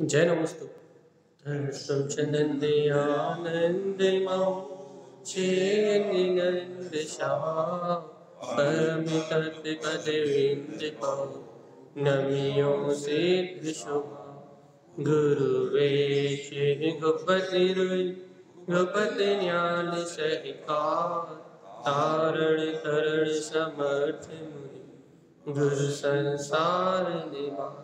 जय नमस्तु धर्षं च नन्दयानन्दमौ नमियो सिद्धिशुभा गुरुवे श्री गोपतिरुई गोपति ज्ञान तारण तरण समर्थ मुनि गुरु संसार निवार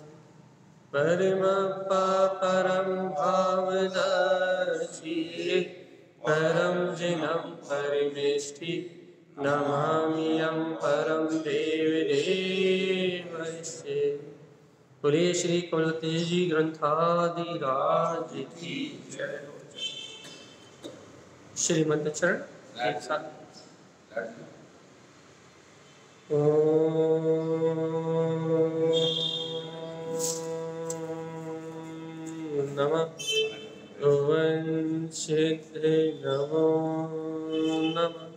परम परम भावदर्शी परम जिनम परम देव बोलिए श्री कमलती जी ग्रंथादि राज की चरण एक साथ। नमः। वंशित नमो नमः।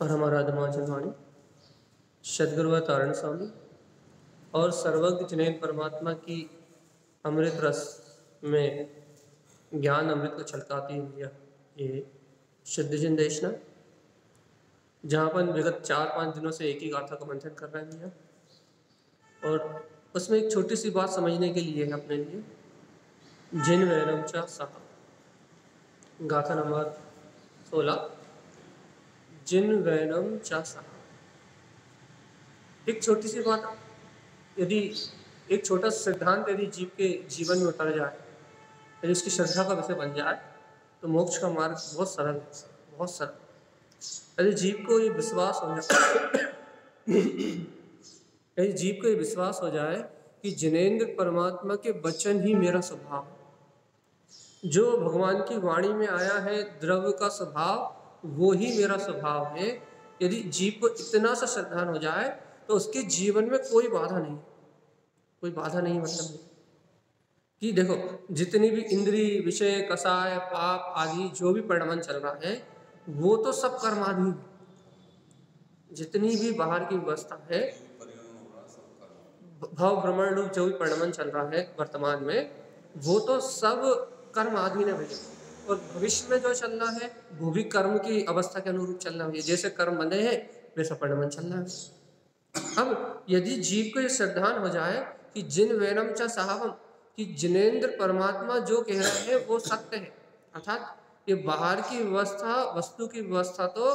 परमाराधमाचरवाणी सदगुरु तारण स्वामी और सर्वज्ञ जनेन परमात्मा की अमृत रस में ज्ञान अमृत को छलकाती हुई ये शुद्ध जन देशना। जहाँ पर विगत चार पाँच दिनों से एक ही गाथा का मंथन कर रहे हैं भैया। और उसमें एक छोटी सी बात समझने के लिए है अपने लिए। जिन वैरम चा सहा गाथा नंबर सोलह। जिन वैनम चा सहा एक छोटी सी बात, यदि एक छोटा सिद्धांत यदि जीव के जीवन में उतर जाए, यदि उसकी श्रद्धा का विषय बन जाए तो मोक्ष का मार्ग बहुत सरल है, बहुत सरल। यदि जीव को ये विश्वास हो जाए यदि जीव को ये विश्वास हो जाए कि जिनेन्द्र परमात्मा के वचन ही मेरा स्वभाव जो भगवान की वाणी में आया है द्रव्य का स्वभाव, वो ही मेरा स्वभाव है। यदि जीव को इतना सा श्रद्धान हो जाए तो उसके जीवन में कोई बाधा नहीं। कोई बाधा नहीं मतलब कि देखो, जितनी भी इंद्री, विषय, कसाय, पाप आदि, जो भी परिणमन चल रहा है वो तो सब कर्माधीन जितनी भी बाहर की व्यवस्था है भाव भ्रमण रूप जो भी परिणमन चल रहा है वर्तमान में, वो तो सब कर्माधीन है भैया और भविष्य में जो चल रहा है, वो भी कर्म की अवस्था के अनुरूप चलना है। जैसे कर्म बने हैं, वैसा परिणमन चलना है। अब यदि जीव को ये सिद्धांत हो जाए कि जिन वैनम चा कि जिनेन्द्र परमात्मा जो कह रहे हैं, वो सत्य है, अर्थात ये बाहर की व्यवस्था, वस्तु की व्यवस्था तो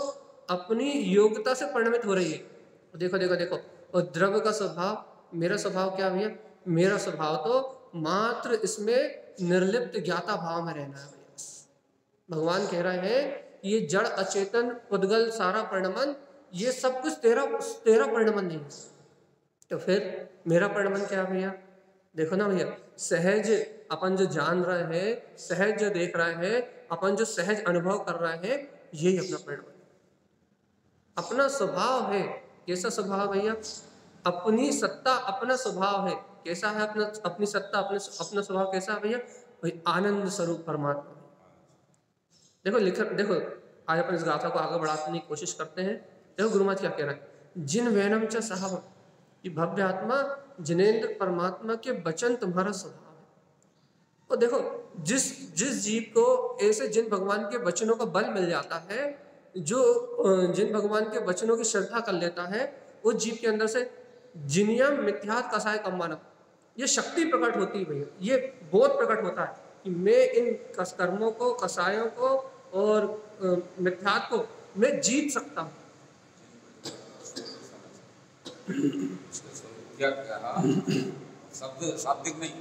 अपनी योग्यता से परिणमित हो रही है। देखो देखो देखो, और द्रव्य का स्वभाव, मेरा स्वभाव क्या भैया? मेरा स्वभाव तो मात्र इसमें निर्लिप्त ज्ञाता भाव में रहना है भैया भगवान कह रहे हैं ये जड़, अचेतन, उद्गल, सारा परिणमन, ये सब कुछ तेरा तेरा परिणमन नहीं है। तो फिर मेरा परिणमन क्या भैया? देखो ना भैया, सहज, अपन जो जान रहे हैं, सहज जो देख रहे हैं अपन जो सहज अनुभव कर रहे हैं, यही अपना परिणाम अपना स्वभाव है, कैसा स्वभाव भैया? अपनी सत्ता, अपना स्वभाव है। कैसा है अपना, अपनी सत्ता, अपने अपना स्वभाव कैसा है भैया? भाई आनंद स्वरूप परमात्मा देखो लिख देखो, आज अपन इस गाथा को आगे बढ़ाने की कोशिश करते हैं। देखो गुरुमाज क्या कह रहा है। जिन वैनम च साहब कि भव्य आत्मा, जिनेन्द्र परमात्मा के वचन तुम्हारा स्वभाव है और देखो, जिस जिस जीव को, ऐसे जिन भगवान के वचनों का बल मिल जाता है, जो जिन भगवान के वचनों की श्रद्धा कर लेता है, उस जीव के अंदर से जिनियम मिथ्यात कसाय कम मानव। ये शक्ति प्रकट होती है भैया। ये बोध प्रकट होता है कि मैं इन कर्मों को, कसायों को और मिथ्यात को मैं जीत सकता हूँ। शब्द, शाब्दिक नहीं।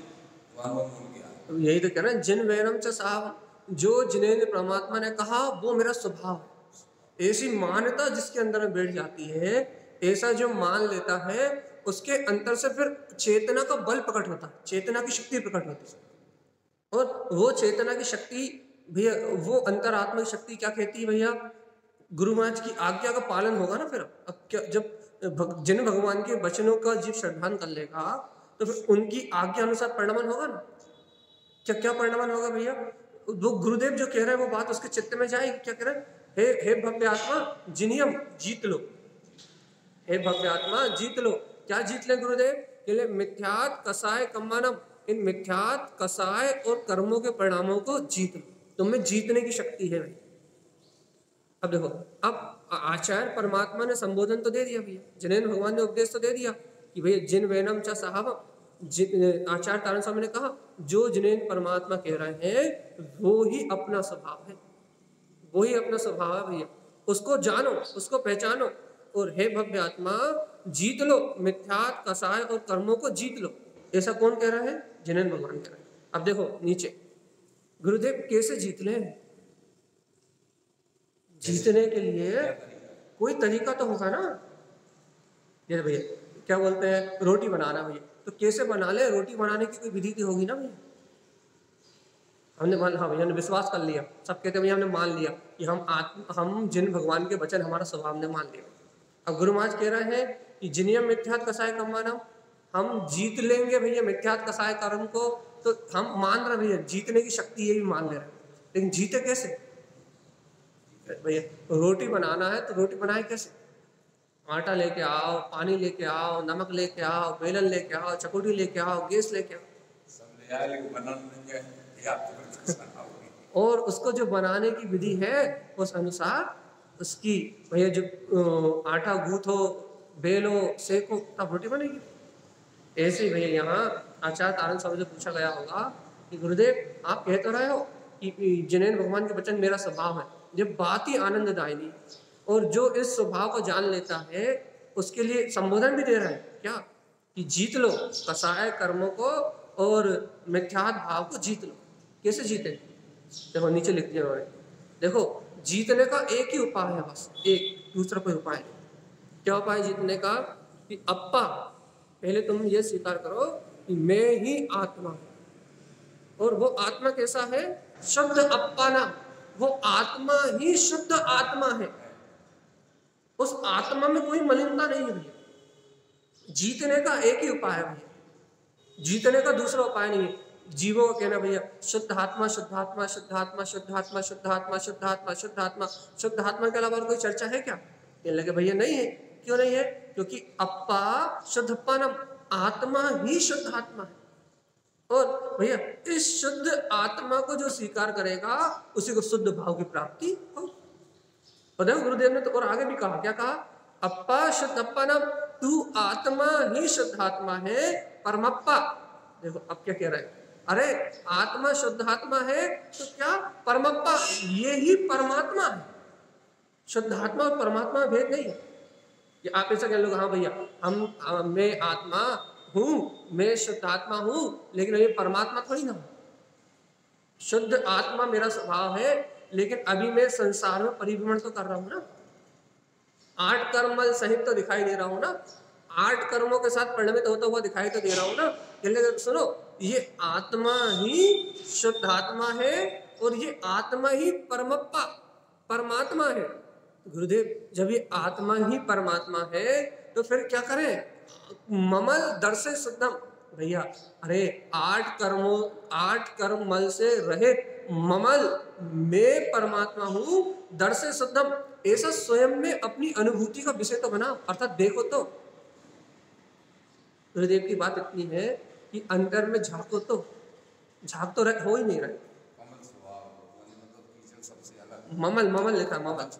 यही तो कह रहे हैं जिन वैरम च साहब जो जिनेन्द्र परमात्मा ने कहा वो मेरा स्वभाव ऐसी मान्यता जिसके अंदर में बैठ जाती है ऐसा जो मान लेता है उसके अंतर से फिर चेतना का बल प्रकट होता है चेतना की शक्ति प्रकट होती है। और वो चेतना की शक्ति भैया वो अंतरात्मा की शक्ति क्या कहती है भैया? गुरु महाराज की आज्ञा का पालन होगा ना फिर? अब क्या जब भग, जिन भगवान के वचनों का जीव श्रद्धान कर लेगा तो फिर उनकी आज्ञा अनुसार परिणमन होगा ना? क्या क्या परिणमन होगा भैया? वो गुरुदेव जो कह रहे हैं, वो बात उसके चित्त में जाएगी। क्या कह रहे हैं? हे हे भव्य आत्मा, जिनियम जीत लो। हे भव्य आत्मा, जीत लो। क्या जीत ले गुरुदेव? के लिए मिथ्यात, कसाय, कम्मानम। इन मिथ्यात, कसाय और कर्मों के परिणामों को जीत लो। तुम्हें जीतने की शक्ति है भाई। अब देखो, अब आचार्य परमात्मा ने संबोधन तो दे दिया भैया। जिनेन भगवान ने उपदेश तो दे दिया कि भैया, जिन वैनम चा साहब आचार्य तारण स्वामी ने कहा, जो जिनेन परमात्मा कह रहे हैं, वो ही अपना स्वभाव है। वो ही अपना स्वभाव है भैया। उसको जानो, उसको पहचानो और हे भव्य आत्मा, जीत लो, मिथ्यात, कसाय और कर्मों को जीत लो। ऐसा कौन कह रहा है? जिनेन भगवान कह रहे हैं। अब देखो, नीचे। गुरुदेव कैसे जीत ले जीतने के लिए कोई तरीका तो होगा ना? ये भैया, क्या बोलते हैं? रोटी बनाना भैया। तो कैसे बना ले? रोटी बनाने की कोई विधि तो होगी ना भैया हमने मान हाँ भैया ने विश्वास कर लिया। सब कहते भैया, हमने मान लिया कि हम आत्म, हम जिन भगवान के वचन, हमारा स्वभाव ने मान लिया। अब गुरु महाराज कह रहे हैं कि जिनियम मिथ्यात कसाय कमाना हम जीत लेंगे भैया मिथ्यात कसाय कर्म को तो हम मान रहे भैया, जीतने की शक्ति ये भी मान ले रहे लेकिन जीते कैसे? भैया, रोटी बनाना है तो रोटी बनाए कैसे? आटा लेके आओ, पानी लेके आओ, नमक लेके आओ, बेलन लेके आओ, चकोटी लेके आओ, गैस लेके आओ। और उसको जो बनाने की विधि है, उस अनुसार उसकी, भैया जो आटा गूथो, बेलो, सेको, तब रोटी बनेगी। ऐसे ही भैया यहाँ आचार्य तारण स्वामी से पूछा गया होगा कि गुरुदेव, आप कह तो रहे हो कि जिनेन भगवान के वचन मेरा स्वभाव है। जब बात ही आनंददायिनी और जो इस स्वभाव को जान लेता है, उसके लिए संबोधन भी दे रहा है। क्या? कि जीत लो कसाय कर्मों को और मिथ्यात भाव को जीत लो। कैसे जीते? देखो, नीचे लिख दिया उन्होंने। देखो, जीतने का एक ही उपाय है बस, एक, दूसरा कोई उपाय नहीं। क्या उपाय जीतने का? कि अप्पा, पहले तुम ये स्वीकार करो कि मैं ही आत्मा और वो आत्मा कैसा है? शब्द अप्पा ना वो आत्मा ही शुद्ध आत्मा है। उस आत्मा में कोई मलिनता नहीं है जीतने का एक ही उपाय है भैया। जीतने का दूसरा उपाय नहीं है। जीवों का कहना भैया, शुद्ध आत्मा शुद्ध आत्मा शुद्ध आत्मा शुद्ध आत्मा शुद्ध आत्मा शुद्ध आत्मा शुद्ध आत्मा शुद्ध आत्मा के अलावा कोई चर्चा है क्या? कहने लगे, भैया, नहीं है। क्यों नहीं है? क्योंकि अप्पा शुद्ध नाम आत्मा ही शुद्ध आत्मा है। और भैया, इस शुद्ध आत्मा को जो स्वीकार करेगा, उसी को शुद्ध भाव की प्राप्ति हो और गुरुदेव ने तो और आगे भी कहा, क्या कहा? अप्पा शुद्ध अप्पा नाम, तू आत्मा ही शुद्ध आत्मा है, परमप्पा। देखो, अब क्या कह रहे हैं? अरे, आत्मा शुद्ध आत्मा है तो क्या परमप्पा? ये ही परमात्मा है। शुद्ध आत्मा और परमात्मा भेद नहीं है। आप ऐसा कह लोग हाँ भैया, हम मैं आत्मा हूँ, मैं शुद्ध आत्मा हूँ, लेकिन ये परमात्मा थोड़ी ना शुद्ध आत्मा मेरा स्वभाव है लेकिन अभी मैं संसार में परिभ्रमण तो कर रहा हूँ ना। आठ कर्म सहित तो दिखाई दे रहा हूँ ना। आठ कर्मों के साथ परिणमित होता हुआ दिखाई तो दे रहा हूँ ना। इसलिए सुनो, ये आत्मा ही शुद्ध आत्मा है और ये आत्मा ही परमप्पा, परमात्मा है। गुरुदेव, जब ये आत्मा ही परमात्मा है तो फिर क्या करें? ममल दर्शे शुद्धम। भैया, अरे आठ कर्मों, आठ कर्म मल से रहे ममल मैं परमात्मा हूँ दर्शे शुद्धम ऐसा स्वयं में अपनी अनुभूति का विषय तो बना अर्थात देखो तो। गुरुदेव की बात इतनी है कि अंदर में झांको तो। झाँक तो हो ही नहीं रहे। ममल ममल लिखा ममल।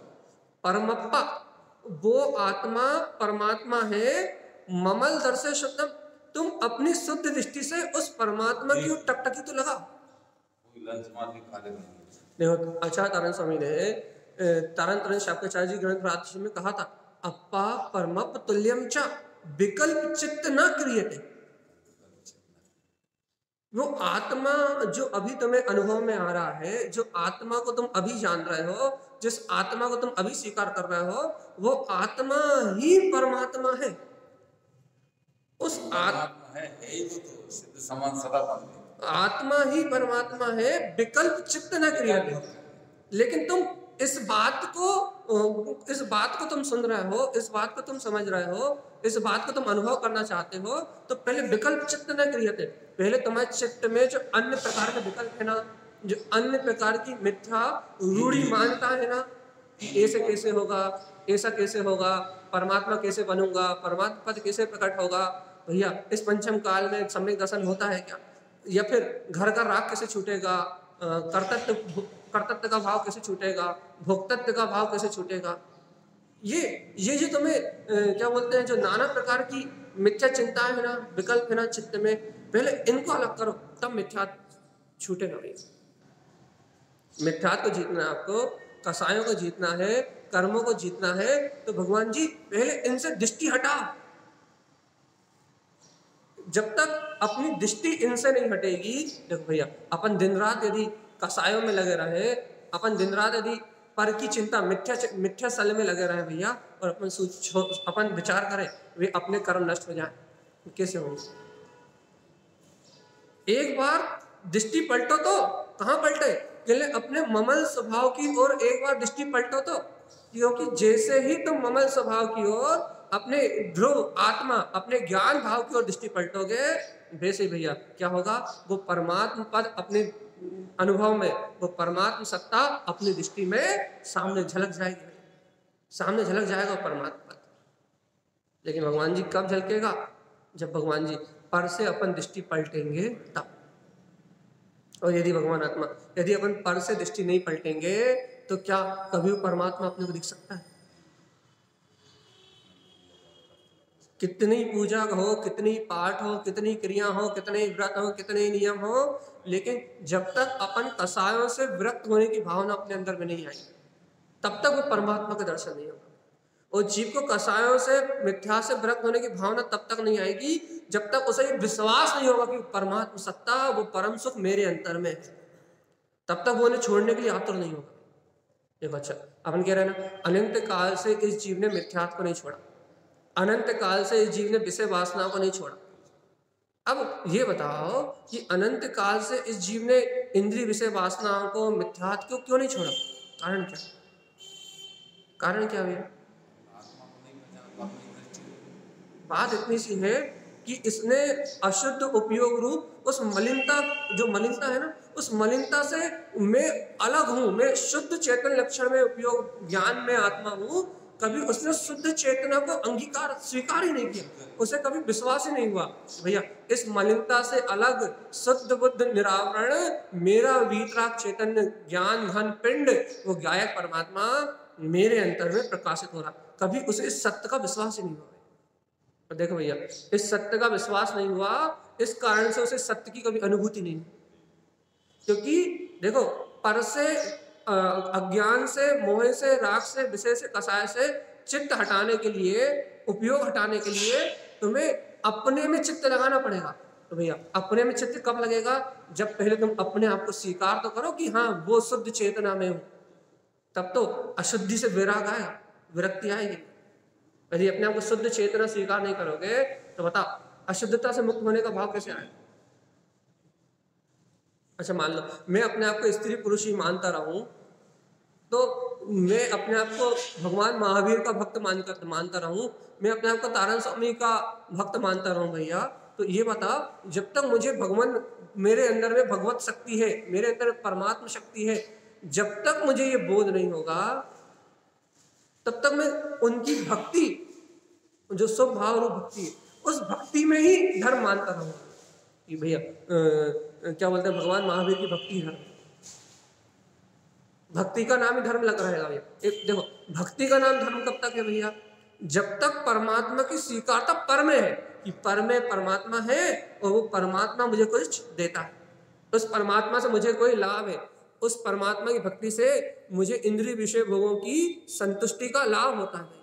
परमप्पा वो आत्मा परमात्मा है ममल दर्शे शुद्धम तुम अपनी शुद्ध दृष्टि से उस परमात्मा की टकटकी तो लगा देखो अच्छा तारण स्वामी ने तारण तारण शाक्राचार्य जी ग्रंथ प्रातः में कहा था अपा परमप तुल्यम चा विकल्प चित्त न क्रियते। वो आत्मा जो अभी तुम्हें अनुभव में आ रहा है जो आत्मा को तुम अभी जान रहे हो जिस आत्मा को तुम अभी स्वीकार कर रहे हो वो आत्मा ही परमात्मा है। परमात्मा है है तो सिद्ध समान सदा आत्मा ही परमात्मा है, विकल्प चित्त न क्रियते लेकिन तुम इस बात को इस बात को तुम सुन रहे हो, इस बात को तुम समझ रहे हो, इस बात को तुम अनुभव करना चाहते हो तो पहले विकल्प चित्त न क्रियते पहले तुम्हारे चित्त में जो अन्य प्रकार का विकल्प है ना, जो अन्य प्रकार की मिथ्या, रूढ़ी मानता है ना ऐसे कैसे होगा, ऐसा कैसे होगा, परमात्मा कैसे बनूँगा, परमात्मा पद कैसे प्रकट होगा, भैया, इस पंचम काल में सम्यक दर्शन होता है क्या? या फिर घर का राग कैसे छूटेगा? कर्तव्य कर्तव्य का भाव कैसे छूटेगा? भोक्तत्व का भाव कैसे छूटेगा? ये ये जो तुम्हें क्या बोलते हैं, जो नाना प्रकार की मिथ्या चिंताएँ है ना, विकल्प है ना चित्त में, पहले इनको अलग करो, तब मिथ्या छूटेगा भैया मिथ्यात को जीतना आपको, कसायों को जीतना है, कर्मों को जीतना है तो भगवान जी पहले इनसे दृष्टि हटाओ। जब तक अपनी दृष्टि इनसे नहीं हटेगी, देखो भैया, अपन दिन रात यदि कसायों में लगे रहे, अपन दिन रात यदि पर की चिंता, मिथ्या मिथ्या सल में लगे रहे भैया, और अपन अपन विचार करें, वे अपने कर्म नष्ट हो जाए, कैसे होंगे? एक बार दृष्टि पलटो तो कहाँ पलटे? कहले अपने ममल स्वभाव की ओर एक बार दृष्टि पलटो तो क्योंकि जैसे ही तुम ममल स्वभाव की ओर अपने ध्रुव आत्मा, अपने ज्ञान भाव की ओर दृष्टि पलटोगे, वैसे भैया, क्या होगा? वो परमात्म पद अपने अनुभव में, वो परमात्म सत्ता अपनी दृष्टि में सामने झलक जाएगी। सामने झलक जाएगा परमात्मा लेकिन भगवान जी कब झलकेगा? जब भगवान जी पर से अपन दृष्टि पलटेंगे, तब। और यदि भगवान आत्मा, यदि अपन पर से दृष्टि नहीं पलटेंगे तो क्या कभी परमात्मा अपने को दिख सकता है? कितनी पूजा हो, कितनी पाठ हो, कितनी क्रिया हो, कितने व्रत हो, कितने नियम हो, लेकिन जब तक अपन कसायों से विरक्त होने की भावना अपने अंदर में नहीं आई, तब तक वो परमात्मा का दर्शन नहीं होगा। और जीव को कसायों से, मिथ्या से विरक्त होने की भावना तब तक नहीं आएगी, जब तक उसे ये विश्वास नहीं होगा कि परमात्मा सत्ता वो परम सुख मेरे अंतर में है। तब तक वो उन्हें छोड़ने के लिए आतुर नहीं होगा। देखो अच्छा अपन कह रहे हैं ना, अनंत काल से इस जीव ने मिथ्यात्व को नहीं छोड़ा। अनंत काल से इस जीव ने विषय वासनाओं को नहीं छोड़ा। अब ये बताओ कि अनंत काल से इस जीव ने इंद्रिय विषय वासनाओं को मिथ्यात्व को क्यों नहीं छोड़ा? कारण क्या? कारण क्या भैया? बात इतनी सी है कि इसने अशुद्ध उपयोग रूप उस मलिनता, जो मलिनता है ना, उस मलिनता से मैं अलग हूँ, मैं शुद्ध चेतन लक्षण में उपयोग, ज्ञान में आत्मा हूँ कभी उसने शुद्ध चेतना को अंगीकार, स्वीकार ही नहीं किया। उसे कभी विश्वास ही नहीं हुआ। भैया, इस मलिनता से अलग शुद्ध बुद्ध निरावरण, मेरा वीतराग चैतन्य ज्ञान घन पिंड, वो गायक परमात्मा मेरे अंतर में प्रकाशित हो रहा। कभी उसे इस सत्य का विश्वास ही नहीं हुआ। और देखो भैया, इस सत्य का विश्वास नहीं हुआ, इस कारण से उसे सत्य की कभी अनुभूति नहीं क्योंकि देखो, पर से अज्ञान से, मोह से राग से, विषय से, कसाय से चित्त हटाने के लिए, उपयोग हटाने के लिए तुम्हें अपने में चित्त लगाना पड़ेगा। तो भैया, अपने में चित्त कब लगेगा? जब पहले तुम अपने आप को स्वीकार तो करो कि हाँ वो शुद्ध चेतना में हूँ। तब तो अशुद्धि से विराग आएगा विरक्ति आएगी। यदि अपने आप को शुद्ध चेतना स्वीकार नहीं करोगे तो बताओ, अशुद्धता से मुक्त होने का भाव कैसे आएगा? अच्छा मान लो, मैं अपने आप को स्त्री पुरुष ही मानता रहूँ तो मैं अपने आप को भगवान महावीर का भक्त मान कर, मानता रहूँ मैं अपने आप को तारण स्वामी का भक्त मानता रहूँ भैया। तो ये बता जब तक मुझे भगवान, मेरे अंदर में भगवत शक्ति है, मेरे अंदर परमात्मा शक्ति है, जब तक मुझे ये बोध नहीं होगा, तब तक मैं उनकी भक्ति, जो स्वभाव रूप भक्ति है उस भक्ति में ही धर्म मानता रहूँगा। भैया क्या बोलते हैं, भगवान महावीर की भक्ति है। भक्ति का नाम ही धर्म लग रहेगा भैया। एक, देखो, भक्ति का नाम धर्म कब तक है भैया? जब तक परमात्मा की स्वीकारता पर में है, कि पर में परमात्मा है, और वो परमात्मा मुझे कुछ देता है। उस परमात्मा से मुझे कोई लाभ है, उस परमात्मा की भक्ति से मुझे इंद्रिय विषय भोगों की संतुष्टि का लाभ होता है।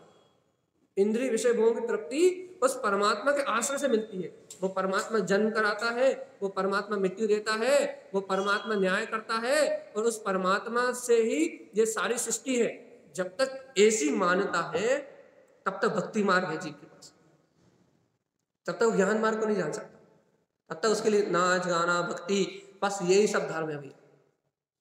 इंद्रिय विषय भोगों की तृप्ति उस परमात्मा के आश्रय से मिलती है। वो परमात्मा जन्म कराता है, वो परमात्मा मृत्यु देता है, वो परमात्मा न्याय करता है और उस परमात्मा से ही ये सारी सृष्टि है। जब तक ऐसी मान्यता है, तब तक भक्ति मार्ग है जीव के पास। तब तक ज्ञान मार्ग को नहीं जान सकता। तब तक उसके लिए नाच, गाना, भक्ति, बस यही सब धर्म है भैया।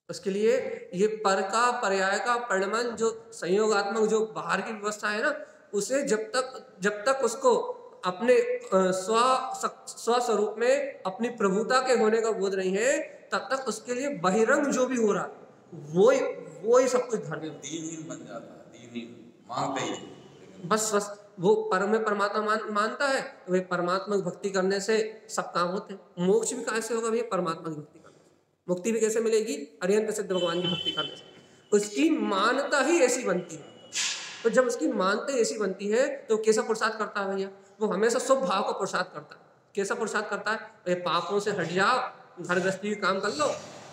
उसके लिए ये पर का, पर्याय का परिणमन जो संयोगात्मक जो बाहर की व्यवस्था है ना उसे जब तक जब तक उसको अपने स्व स्वस्वरूप में अपनी प्रभुता के होने का बोध नहीं है तब तक उसके लिए बहिरंग जो भी हो रहा वो ही वो ही सब कुछ धर्म दीनहीन बन जाता है दीनहीन मांगते ही बस बस वो परम में परमात्मा मान, मानता है तो भाई परमात्मा की भक्ति करने से सब काम होते हैं। मोक्ष भी कैसे होगा भैया? परमात्मा की भक्ति करने से। मुक्ति भी कैसे मिलेगी? अरियंत सिद्ध भगवान की भक्ति करने से। उसकी मानता ही ऐसी बनती है। तो जब उसकी मानते ऐसी बनती है तो कैसा प्रसाद करता है भैया? वो हमेशा शुभ भाव का प्रसाद करता है। कैसा प्रसाद करता है? भाई पापों से हट जाओ, घर गृहस्थी का काम कर लो,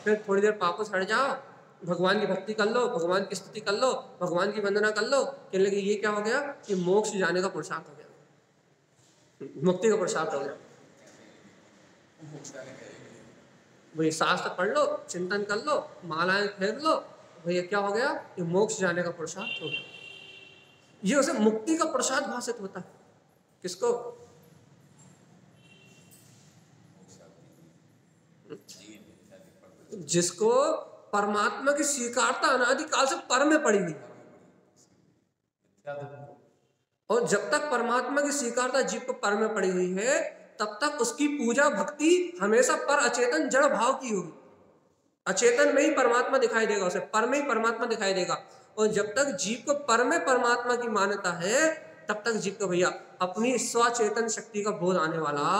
फिर थोड़ी देर पापों से हट जाओ, भगवान की भक्ति कर लो, भगवान की स्तुति कर लो, भगवान की वंदना कर लो, कहने लगे ये क्या हो गया? कि मोक्ष जाने का पुरुषार्थ हो गया। मुक्ति का पुरुषार्थ हो गया। वही शास्त्र पढ़ लो, चिंतन कर लो, मालाएँ फेर लो, भैया क्या हो गया? कि मोक्ष जाने का पुरुषार्थ हो गया। ये उसे मुक्ति का प्रसाद भाषित होता है। किसको? जिसको परमात्मा की स्वीकारता अनादिकाल से पर में पड़ी हुई। और जब तक परमात्मा की स्वीकारता जीव को पर में पड़ी हुई है, तब तक उसकी पूजा भक्ति हमेशा पर अचेतन जड़ भाव की होगी। अचेतन में ही परमात्मा दिखाई देगा उसे, पर में ही परमात्मा दिखाई देगा। और जब तक जीव को पर में परमात्मा की मान्यता है तब तक जीव को भैया अपनी स्वचेतन शक्ति का बोध आने वाला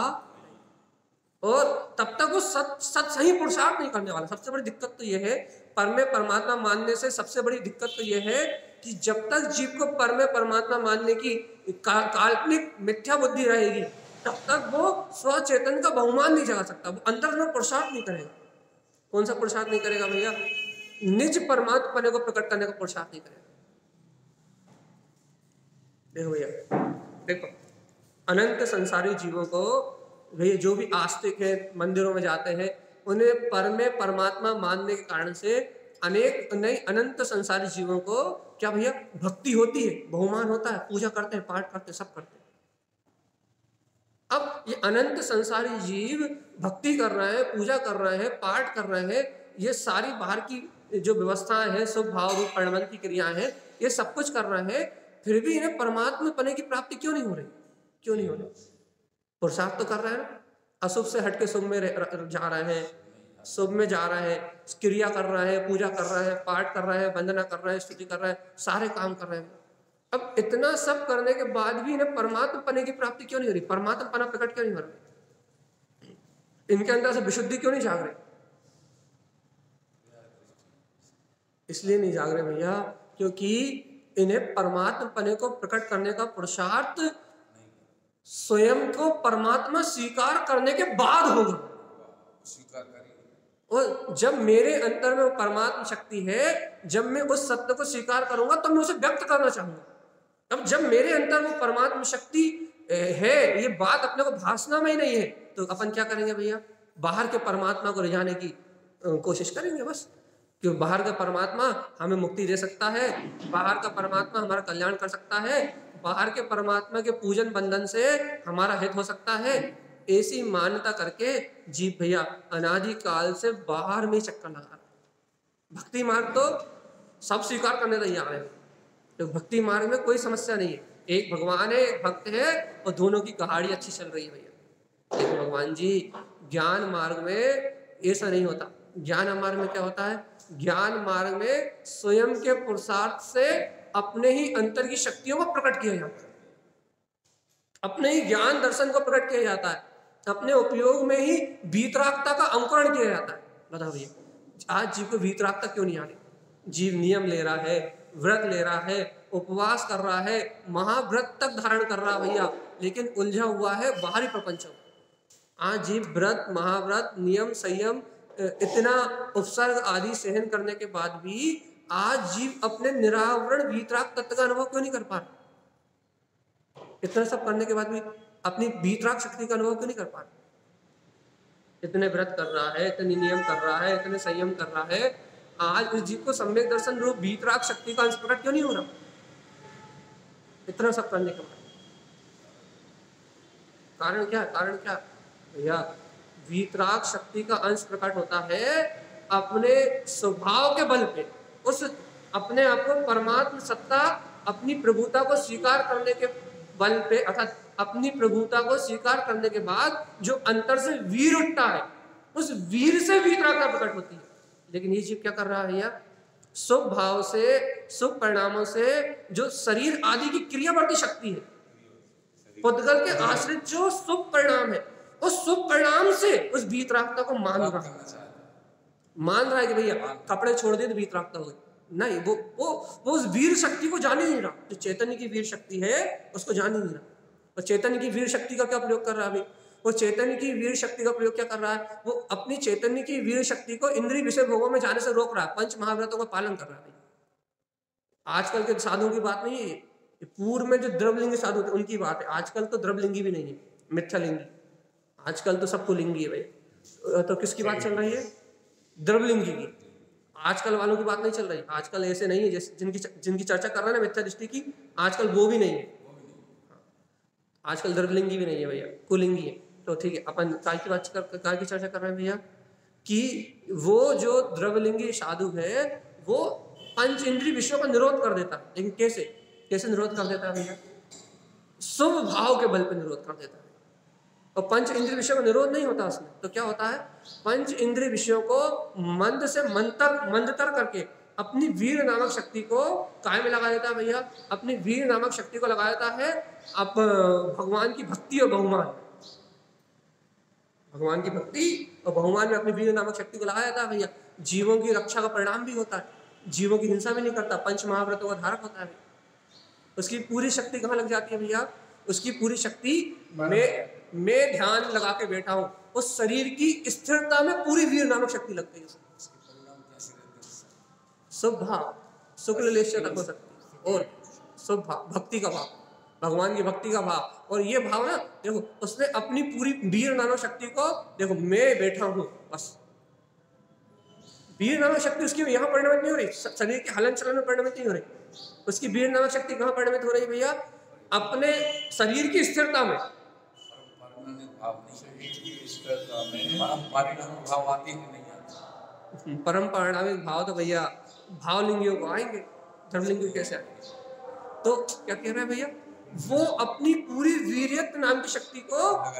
और तब तक वो सत सत सही पुरुषार्थ नहीं करने वाला। सबसे बड़ी दिक्कत तो यह है पर में परमात्मा मानने से सबसे बड़ी दिक्कत तो यह है कि जब तक जीव को पर में परमात्मा मानने की का, काल्पनिक मिथ्या बुद्धि रहेगी तब तक वो स्वचेतन का बहुमान नहीं जगा सकता। वो अंतर में पुरुषार्थ नहीं करेगा। कौन सा पुरुषार्थ नहीं करेगा भैया? निज परमात्मा को प्रकट करने का पुरुषार्थ नहीं करेगा। देखो भैया, देखो, अनंत संसारी जीवों को भैया जो भी आस्तिक है, मंदिरों में जाते हैं, उन्हें पर में परमात्मा मानने के कारण से अनेक नई अनंत संसारी जीवों को क्या भैया, भक्ति होती है, बहुमान होता है, पूजा करते हैं, पाठ करते हैं, सब करते हैं। अब ये अनंत संसारी जीव भक्ति कर रहे हैं, पूजा कर रहे हैं, पाठ कर रहे हैं, ये सारी बाहर की जो व्यवस्थाएँ हैं शुभ भाव रूप परिणमन की क्रियाएँ हैं, ये सब कुछ कर रहे हैं, फिर भी इन्हें परमात्मा पने की प्राप्ति क्यों नहीं हो रही? क्यों नहीं हो रही? पुरुषार्थ तो कर रहे हैं अशुभ से हटके शुभ में जा रहे हैं, शुभ में जा रहे हैं, क्रिया कर रहे हैं, पूजा कर रहे हैं, पाठ कर रहे हैं, वंदना कर रहे हैं, स्तुति कर रहे हैं, सारे काम कर रहे हैं। अब इतना सब करने के बाद भी इन्हें परमात्मा पने की प्राप्ति क्यों नहीं हो रही? परमात्मा पना प्रकट क्यों नहीं हो रही? इनके अंदर से विशुद्धि क्यों नहीं जाग रही? इसलिए नहीं जाग रहे भैया क्योंकि इन्हें परमात्मा पने को प्रकट करने का पुरुषार्थ स्वयं को परमात्मा स्वीकार करने के बाद होगा। स्वीकार और जब मेरे अंतर में परमात्मा शक्ति है जब मैं उस सत्य को स्वीकार करूँगा तो मैं उसे व्यक्त करना चाहूँगा। अब जब मेरे अंतर वो परमात्मा शक्ति है ये बात अपने को भाषना में ही नहीं है तो अपन क्या करेंगे भैया? बाहर के परमात्मा को रिझाने की कोशिश करेंगे बस। क्यों बाहर का परमात्मा हमें मुक्ति दे सकता है, बाहर का परमात्मा हमारा कल्याण कर सकता है, बाहर के परमात्मा के पूजन बंधन से हमारा हित हो सकता है। ऐसी मान्यता करके जीव भैया अनादि काल से बाहर में चक्कर लगा रहा भक्ति मार्ग तो सब स्वीकार करने तैयार है। तो भक्ति मार्ग में कोई समस्या नहीं है। एक भगवान है, एक भक्त है और दोनों की कहाड़ी अच्छी चल रही है भैया। भगवान जी, ज्ञान मार्ग में ऐसा नहीं होता। ज्ञान मार्ग में क्या होता है? ज्ञान मार्ग में स्वयं के पुरुषार्थ से अपने ही अंतर की शक्तियों को प्रकट किया जाता है। अपने ही ज्ञान दर्शन को प्रकट किया जाता है। अपने उपयोग में ही वीतरागता का अंकुरण किया जाता है। बताओ भैया, आज जीव को वीतरागता क्यों नहीं आ रही? जीव नियम ले रहा है, व्रत ले रहा है, उपवास कर रहा है, महाव्रत तक धारण कर रहा भैया, लेकिन उलझा हुआ है बाहरी प्रपंच आज जीव व्रत, महाव्रत, नियम, संयम इतना उपसर्ग आदि सहन करने के बाद भी आज जीव अपने निरावरण भीतराग तत्व का अनुभव क्यों नहीं कर पा रहा? इतना सब करने के बाद भी अपनी भीतराग शक्ति का अनुभव क्यों नहीं कर पा रहा? इतने व्रत कर रहा है, इतने नियम कर रहा है, इतने संयम कर रहा है, आज उस जीव को सम्यक दर्शन रूप भीतराग शक्ति का अंश प्रकट क्यों नहीं हो रहा? इतना सब करने के बाद। कारण क्या? कारण क्या? भैया वीतराग शक्ति का अंश प्रकट होता है अपने स्वभाव के बल पे। उस अपने आप को परमात्म सत्ता अपनी प्रभुता को स्वीकार करने के बल पे अर्थात अपनी प्रभुता को स्वीकार करने के बाद जो अंतर से वीर उठता है उस वीर से वीतरागता प्रकट होती है। लेकिन ये जीव क्या कर रहा है भैया? शुभ भाव से शुभ परिणामों से जो शरीर आदि की क्रियावर्ती शक्ति है पुद्गल के आश्रित जो शुभ परिणाम है उस शुभ परिणाम से उस वीतरागता को मान रहा। मान रहा है कि भैया कपड़े छोड़ दिए तो बीत वीतरागता हो नहीं वो वो वो उस वीर शक्ति को जान ही नहीं रहा। जो चैतन्य की वीर शक्ति है उसको जान ही नहीं रहा। और चैतन्य की वीर शक्ति का क्या प्रयोग कर रहा है अभी? वो चैतन्य की वीर शक्ति का प्रयोग क्या कर रहा है? वो अपनी चैतन्य की वीर शक्ति को इंद्रिय विषय भोगों में जाने से रोक रहा है। पंच महाव्रतों का पालन कर रहा है आजकल के साधुओं की बात नहीं है पूर्व में जो द्रवलिंगी साधु थे उनकी बात है। आजकल तो द्रवलिंगी भी नहीं है मिथ्यालिंगी। आजकल तो सबको लिंगी है भाई। तो किसकी बात चल रही है? द्रवलिंगी की। आजकल वालों की बात नहीं चल रही। आजकल ऐसे नहीं है जैसे जिनकी जिनकी चर्चा कर रहे हैं ना मिथ्या दृष्टि की आजकल वो भी नहीं है। आजकल द्रवलिंगी भी नहीं है भैया कुलिंगी है। तो ठीक है अपन काय की बात कर काय की चर्चा कर रहे हैं भैया कि वो जो द्रवलिंगी साधु है वो पंच इंद्री विषयों का निरोध कर देता। है लेकिन कैसे? कैसे निरोध कर देता है भैया? शुभ भाव के बल पर निरोध कर देता। है और पंच इंद्रिय विषयों का निरोध नहीं होता उसमें। तो क्या होता है? पंच इंद्रिय विषयों को मंद से मंतर मंदतर करके अपनी वीर नामक शक्ति को काय में लगा देता है भैया। अपनी वीर नामक शक्ति को लगा देता है। अब भगवान की भक्ति और बहुमान। भगवान की भक्ति और बहुमान में अपनी वीर नामक शक्ति को लगाया जाता है भैया। जीवों की रक्षा का परिणाम भी होता है। जीवों की हिंसा भी नहीं करता। पंच महाव्रतों का धारक होता है। उसकी पूरी शक्ति कहाँ लग जाती है भैया? उसकी पूरी शक्ति में मैं ध्यान लगा के बैठा हूँ उस शरीर की स्थिरता में पूरी वीर नामक शक्ति लगती है। शुभ शुक्ल हो सकती और शुभ, भक्ति का भाव। भगवान की भक्ति का भाव। और ये भाव ना, देखो, उसने अपनी पूरी वीर नामक शक्ति को, देखो, मैं बैठा हूँ, बस। वीर नामक शक्ति उसकी यहाँ परिणमित नहीं हो रही। शरीर के हलन चलन में परिणमित नहीं हो रही। उसकी वीर नामक शक्ति कहाँ परिणमित हो रही भैया? अपने शरीर की स्थिरता में। परमानेंट भाव आते हैं कि नहीं आते परम परिणामिक भाव तो भैया भावलिंगियों को आएँगे धर्मलिंगियों कैसे आएँगे? तो क्या कह रहे हैं भैया? वो अपनी पूरी वीरियत नाम की शक्ति को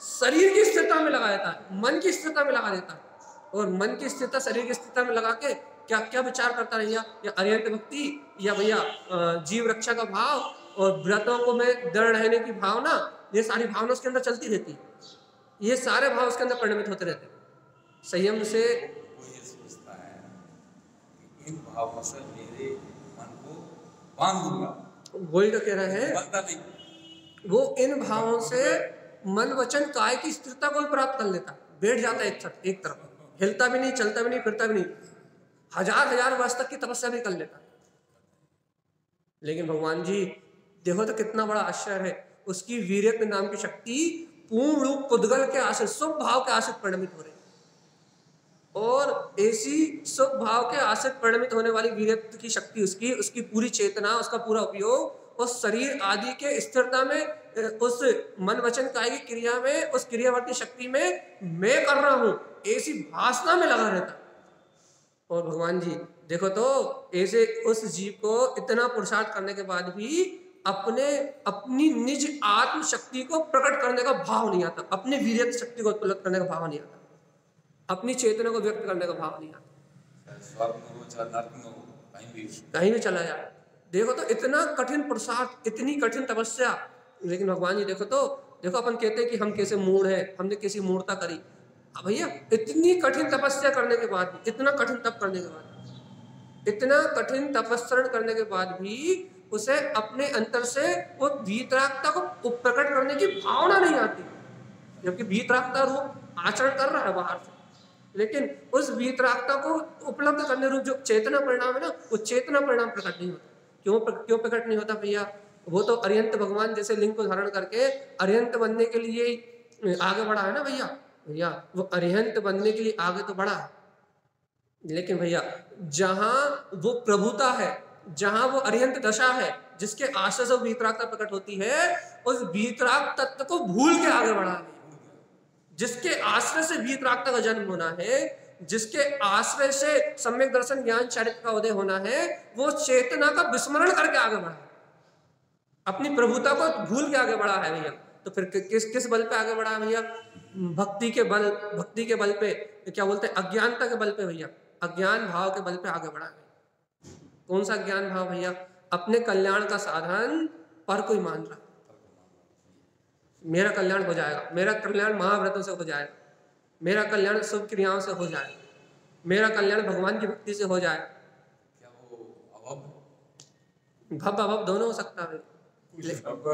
शरीर की स्थिरता में लगा देता है मन की स्थिरता में लगा देता है। और मन की स्थिरता शरीर की स्थिरता में लगा के क्या क्या विचार करता है भैया? या अरियंत भक्ति या भैया जीव रक्षा का भाव और व्रतों को में दृढ़ रहने की भावना ये सारी भावना उसके अंदर चलती रहती है। ये सारे भाव उसके अंदर परिणमित होते रहते हैं। संयम से ये सोचता है इन भावों से मेरे मन को बाँध दूँगा। वही तो कह रहे हैं। वो इन भावों से मन वचन काय की स्थिरता को भी प्राप्त कर लेता। बैठ जाता है एक तरफ़ एक तरफ़। हिलता भी नहीं चलता भी नहीं फिरता भी नहीं। हज़ार हज़ार वर्ष तक की तपस्या भी कर लेता। लेकिन भगवान जी देखो तो कितना बड़ा आश्चर्य है। उसकी वीर्य नाम की शक्ति पूर्ण रूप पुद्गल के आश्रित, शुभ भाव के आश्रित परिणमित हो रही और ऐसी शुभ भाव के आश्रित परिणमित होने वाली वीरत्व की शक्ति उसकी उसकी पूरी चेतना, उसका पूरा उपयोग, उस शरीर आदि के स्थिरता में, उस मन वचन काय की क्रिया में, उस क्रियावर्ती शक्ति में मैं कर रहा हूँ, ऐसी भाषा में लगा रहता। और भगवान जी, देखो तो ऐसे उस जीव को इतना पुरुषार्थ करने के बाद भी अपने, अपनी निज आत्म शक्ति को प्रकट करने का भाव नहीं आता। अपने वीर्य शक्ति को उत्पन्न करने का भाव नहीं आता। अपनी चेतना को व्यक्त करने का भाव नहीं आता। हो हो कहीं भी चला जाए। देखो तो इतना कठिन पुरुषार्थ इतनी कठिन तपस्या। लेकिन भगवान जी देखो तो देखो अपन कहते हैं कि हम कैसे मूड है, हमने कैसी मूर्ता करी। अब भैया, इतनी कठिन तपस्या करने के बाद इतना कठिन तप करने के बाद इतना कठिन तपस्रण करने के बाद भी उसे अपने अंतर से वो वीतरागता को प्रकट करने की भावना नहीं आती। जबकि वीतरागता रूप आचरण कर रहा है बाहर से। लेकिन उस वीतरागता को उपलब्ध करने रूप जो चेतना परिणाम है ना, वो चेतना परिणाम प्रकट नहीं होता। क्यों प्र- क्यों प्रकट नहीं होता भैया? वो तो अरियंत भगवान जैसे लिंग को धारण करके अरियंत बनने के लिए आगे बढ़ा है ना भैया? भैया, वो अरिहंत बनने के लिए आगे तो बढ़ा लेकिन भैया, जहाँ वो प्रभुता है जहाँ वो अरियंत दशा है, जिसके आश्रय से वीतरागता प्रकट होती है, उस वीतराग तत्व को भूल के आगे बढ़ा है। जिसके आश्रय से वीतरागता का जन्म होना है, जिसके आश्रय से सम्यक दर्शन, ज्ञान, चरित्र का उदय होना है, वो चेतना का विस्मरण करके आगे बढ़ा है। अपनी प्रभुता को भूल के आगे बढ़ा है भैया। तो फिर किस किस बल पे आगे बढ़ा है भैया? भक्ति के बल, भक्ति के बल पे, क्या बोलते हैं? अज्ञानता के बल पे भैया। अज्ञान भाव के बल पे आगे बढ़ा है। कौन सा ज्ञान भाव भैया? अपने कल्याण का साधन पर कोई मान रहा। मेरा कल्याण हो जाएगा। मेरा कल्याण महाव्रतों से हो जाएगा मेरा कल्याण शुभ क्रियाओं से हो जाए। मेरा कल्याण भगवान की भक्ति से हो जाए। क्या वो भव अभव दोनों हो सकता है। तो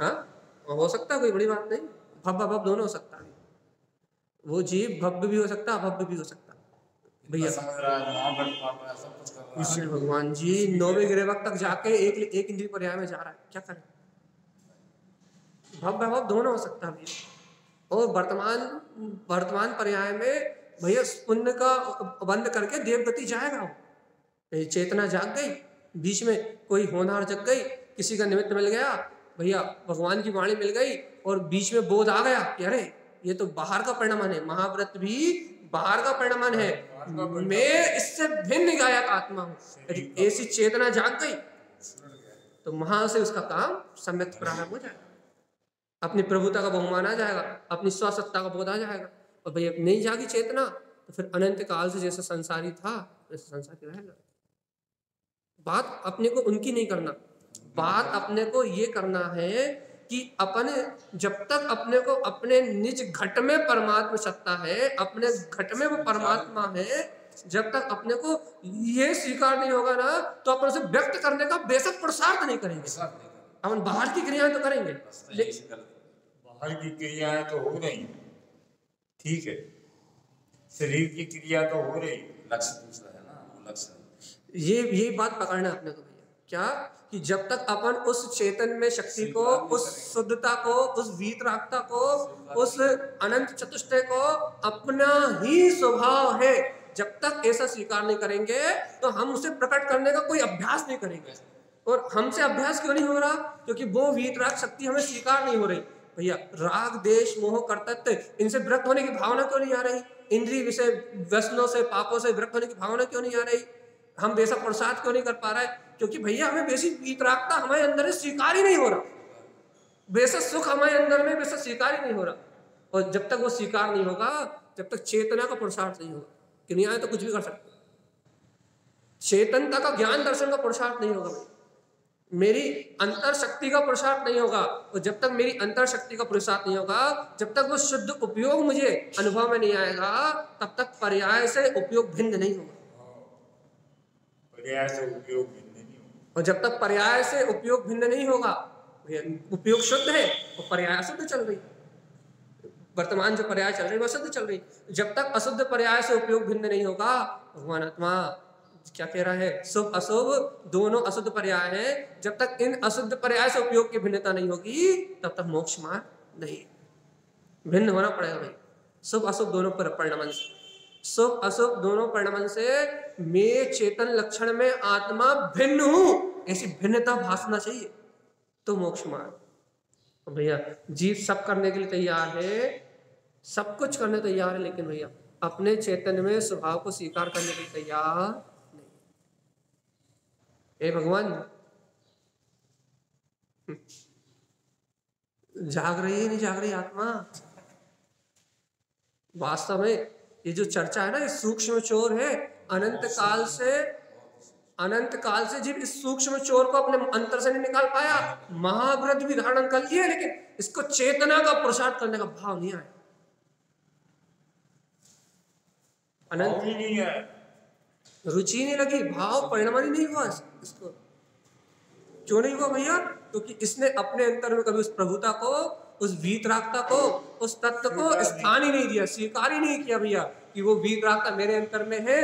है। हाँ सकता है कोई बड़ी बात नहीं। भव अभव दोनों हो सकता है। वो जीव भव्य भी हो सकता है अभव्य भी हो सकता है। भैया है है है। अरे भगवान जी नौवे गिरेवक तक जाके एक एक इंद्रिय पर्याय में जा रहा है। क्या करें? भव भव दोनों हो सकता है भैया। और वर्तमान वर्तमान पर्याय में भैया पुण्य का बंद करके देवगति जाएगा वो। चेतना जाग गई बीच में कोई होनहार जग गई किसी का निमित्त मिल गया भैया भगवान की वाणी मिल गई और बीच में बोध आ गया कि अरे ये तो बाहर का परिणाम है महाव्रत भी बाहर का परिणाम है। मैं इससे भिन्न गायक आत्मा हूँ। ऐसी चेतना जाग गई तो वहाँ से उसका काम सम्यक प्रारंभ हो जाएगा। अपनी प्रभुता का बहुमान आ जाएगा अपनी स्वसत्ता का बोध आ जाएगा। और भाई नहीं जागी चेतना तो फिर अनंत काल से जैसे संसारी था वैसे संसारी रहेगा बात अपने को उनकी नहीं करना। बात अपने को ये करना है कि अपने जब तक अपने को अपने निज घट में परमात्मा सत्ता है अपने घट में वो परमात्मा है जब तक अपने को ये स्वीकार नहीं होगा ना तो अपन उसे व्यक्त करने का बेशक पुरुषार्थ नहीं करेंगे। ऐसा नहीं कर अपन बाहर की क्रियाएँ तो करेंगे। तो से बाहर की क्रियाएँ तो हो रही ठीक है। शरीर की क्रिया तो हो रही। लक्ष्य दूसरा है ना वो लक्ष्य ये ये बात पकड़ना अपने को भैया। क्या? कि जब तक अपन उस चेतन में शक्ति को उस शुद्धता को उस वीतरागता को उस अनंत चतुष्टय को अपना ही स्वभाव है। जब तक ऐसा स्वीकार नहीं करेंगे तो हम उसे प्रकट करने का कोई अभ्यास नहीं करेंगे। और हमसे अभ्यास क्यों नहीं हो रहा? क्योंकि वो वीतराग शक्ति हमें स्वीकार नहीं हो रही। भैया राग देश मोह कर्तत्व इनसे विरक्त होने की भावना क्यों नहीं आ रही? इंद्रिय विषय व्यसनों से पापों से विरक्त होने की भावना क्यों नहीं आ रही? हम बेशक प्रसाद क्यों नहीं कर पा रहे? क्योंकि भैया हमें बेसिक वीतरागता हमारे अंदर है, स्वीकार ही नहीं हो रहा। बेशक सुख हमारे अंदर में बेशक स्वीकार ही नहीं हो रहा। और जब तक वो स्वीकार नहीं होगा जब तक चेतना का पुरुषार्थ नहीं होगा। कि नहीं आए तो कुछ भी कर सकते। चेतनता का ज्ञान दर्शन का पुरुषार्थ नहीं होगा भाई। मेरी अंतर शक्ति का पुरुषार्थ नहीं होगा। और जब तक मेरी अंतर शक्ति का पुरुषार्थ नहीं होगा जब तक वो शुद्ध उपयोग मुझे अनुभव में नहीं आएगा तब तक पर्याय से उपयोग भिन्न नहीं होगा। पर्याय से उपयोग भिन्न नहीं हो और जब तक पर्याय से उपयोग भिन्न नहीं होगा उपयोग शुद्ध है और पर्याय अशुद्ध चल रही। वर्तमान जो पर्याय चल रही, वो अशुद्ध चल रही। जब तक अशुद्ध पर्याय से उपयोग भिन्न नहीं होगा, भगवान आत्मा क्या कह रहा है? शुभ, अशुभ, दोनों अशुद्ध पर्याय हैं। जब तक इन अशुद्ध पर्याय से उपयोग की भिन्नता नहीं होगी, तब तक मोक्ष मार्ग नहीं। भिन्न होना पड़ेगा भाई। शुभ, अशुभ दोनों पर परिणमन से शुभ अशुभ दोनों परिणमन से मैं चेतन लक्षण में आत्मा भिन्न हूँ। ऐसी भिन्नता भासना चाहिए। तो मोक्ष मार्ग। तो भैया, जीव सब करने के लिए तैयार है। सब कुछ करने तैयार है, लेकिन भैया, अपने चेतन में स्वभाव को स्वीकार करने के लिए तैयार नहीं। हे भगवान। जाग रही है, नहीं जाग रही आत्मा? वास्तव में ये जो चर्चा है ना ये सूक्ष्म चोर है। अनंत काल से अनंत काल से जीव इस सूक्ष्म चोर को अपने अंतर से नहीं निकाल पाया महाव्रत भी धारण कर लिए लेकिन इसको चेतना का पुरुषार्थ करने का भाव नहीं आया। अनंत नहीं है रुचि नहीं लगी भाव परिणाम नहीं हुआ इसको। क्यों नहीं हुआ भैया? क्योंकि इसने अपने अंतर में कभी उस प्रभुता को उस वीतरागता को उस तत्व को स्थान ही नहीं दिया स्वीकार ही नहीं किया भैया कि वो वीतरागता मेरे अंतर में है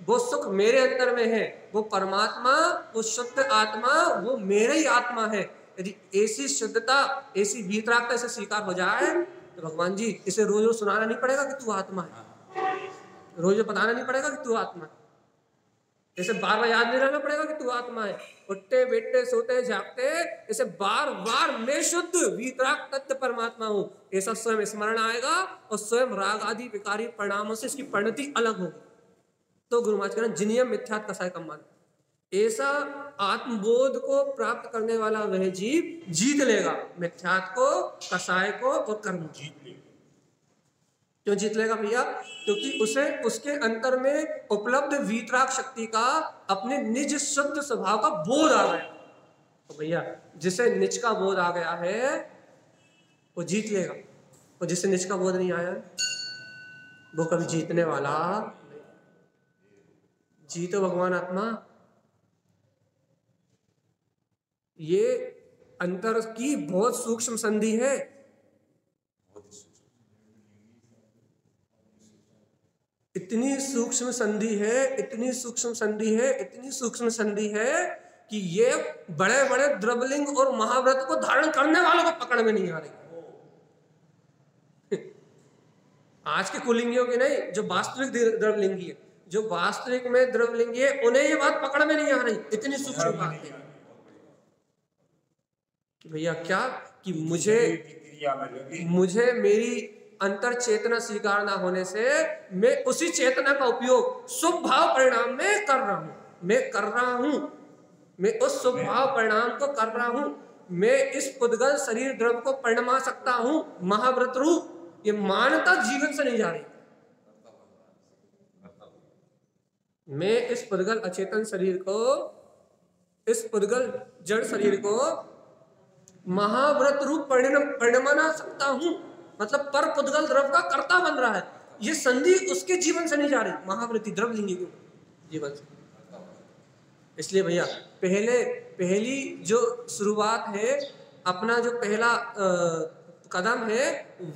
वो सुख मेरे अंतर में है वो परमात्मा वो शुद्ध आत्मा वो मेरे ही आत्मा है। यदि ऐसी शुद्धता ऐसी वीतरागता इसे स्वीकार हो जाए तो भगवान जी इसे रोज रोज सुनाना नहीं पड़ेगा कि तू आत्मा है। रोज बताना नहीं पड़ेगा कि तू आत्मा है। इसे बार बार याद नहीं रहना पड़ेगा कि तू आत्मा है। उठते, बैठते, सोते, जागते इसे बार बार मैं शुद्ध, वीतराग तत्व परमात्मा हूँ। ऐसा स्वयं स्मरण आएगा और स्वयं राग आदि विकारी परिणामों से इसकी परिणति अलग होगी। तो गुरु महाराज कहना जिनियम मिथ्यात कसाय कमान ऐसा आत्मबोध को प्राप्त करने वाला वह जीव जीत लेगा मिथ्यात को, कसाय को और कर्म जीत ले क्यों जीत लेगा भैया? क्योंकि उसे, उसके अंतर में उपलब्ध वीतराग शक्ति का अपने निज शुद्ध स्वभाव का बोध आ गया। तो भैया, जिसे निज का बोध आ गया है, वो जीत लेगा। और जिसे निज का बोध नहीं आया, वो कभी जीतने वाला जीतो भगवान आत्मा। ये अंतर की बहुत सूक्ष्म संधि है। इतनी सूक्ष्म संधि है इतनी सूक्ष्म संधि है इतनी सूक्ष्म संधि है कि ये बड़े बड़े द्रवलिंग और महाव्रत को धारण करने वालों को पकड़ में नहीं आ रही। आज के कुलिंगियों की नहीं जो वास्तविक द्रवलिंगी है जो वास्तविक में द्रवलिंगी है उन्हें ये बात पकड़ में नहीं आ रही। इतनी सूक्ष्म बात है। भैया क्या कि मुझे मुझे मेरी अंतर चेतना स्वीकार ना होने से मैं उसी चेतना का उपयोग शुभ भाव परिणाम में कर रहा हूँ। मैं कर रहा हूँ। मैं उस शुभ भाव परिणाम को कर रहा हूँ। मैं इस पुद्गल शरीर द्रव को परिणमा सकता हूँ। महाव्रत रूप ये मानता जीवन से नहीं जा रही। मैं इस पुद्गल अचेतन शरीर को इस पुद्गल जड़ शरीर को महाव्रत रूप परिणम सकता हूँ। मतलब पर पुद्गल द्रव का कर्ता बन रहा है। ये संधि उसके जीवन से नहीं जा रही। महावृत्ति द्रव लिंगी के जीवन से। इसलिए भैया पहले पहली जो शुरुआत है अपना जो पहला अ, कदम है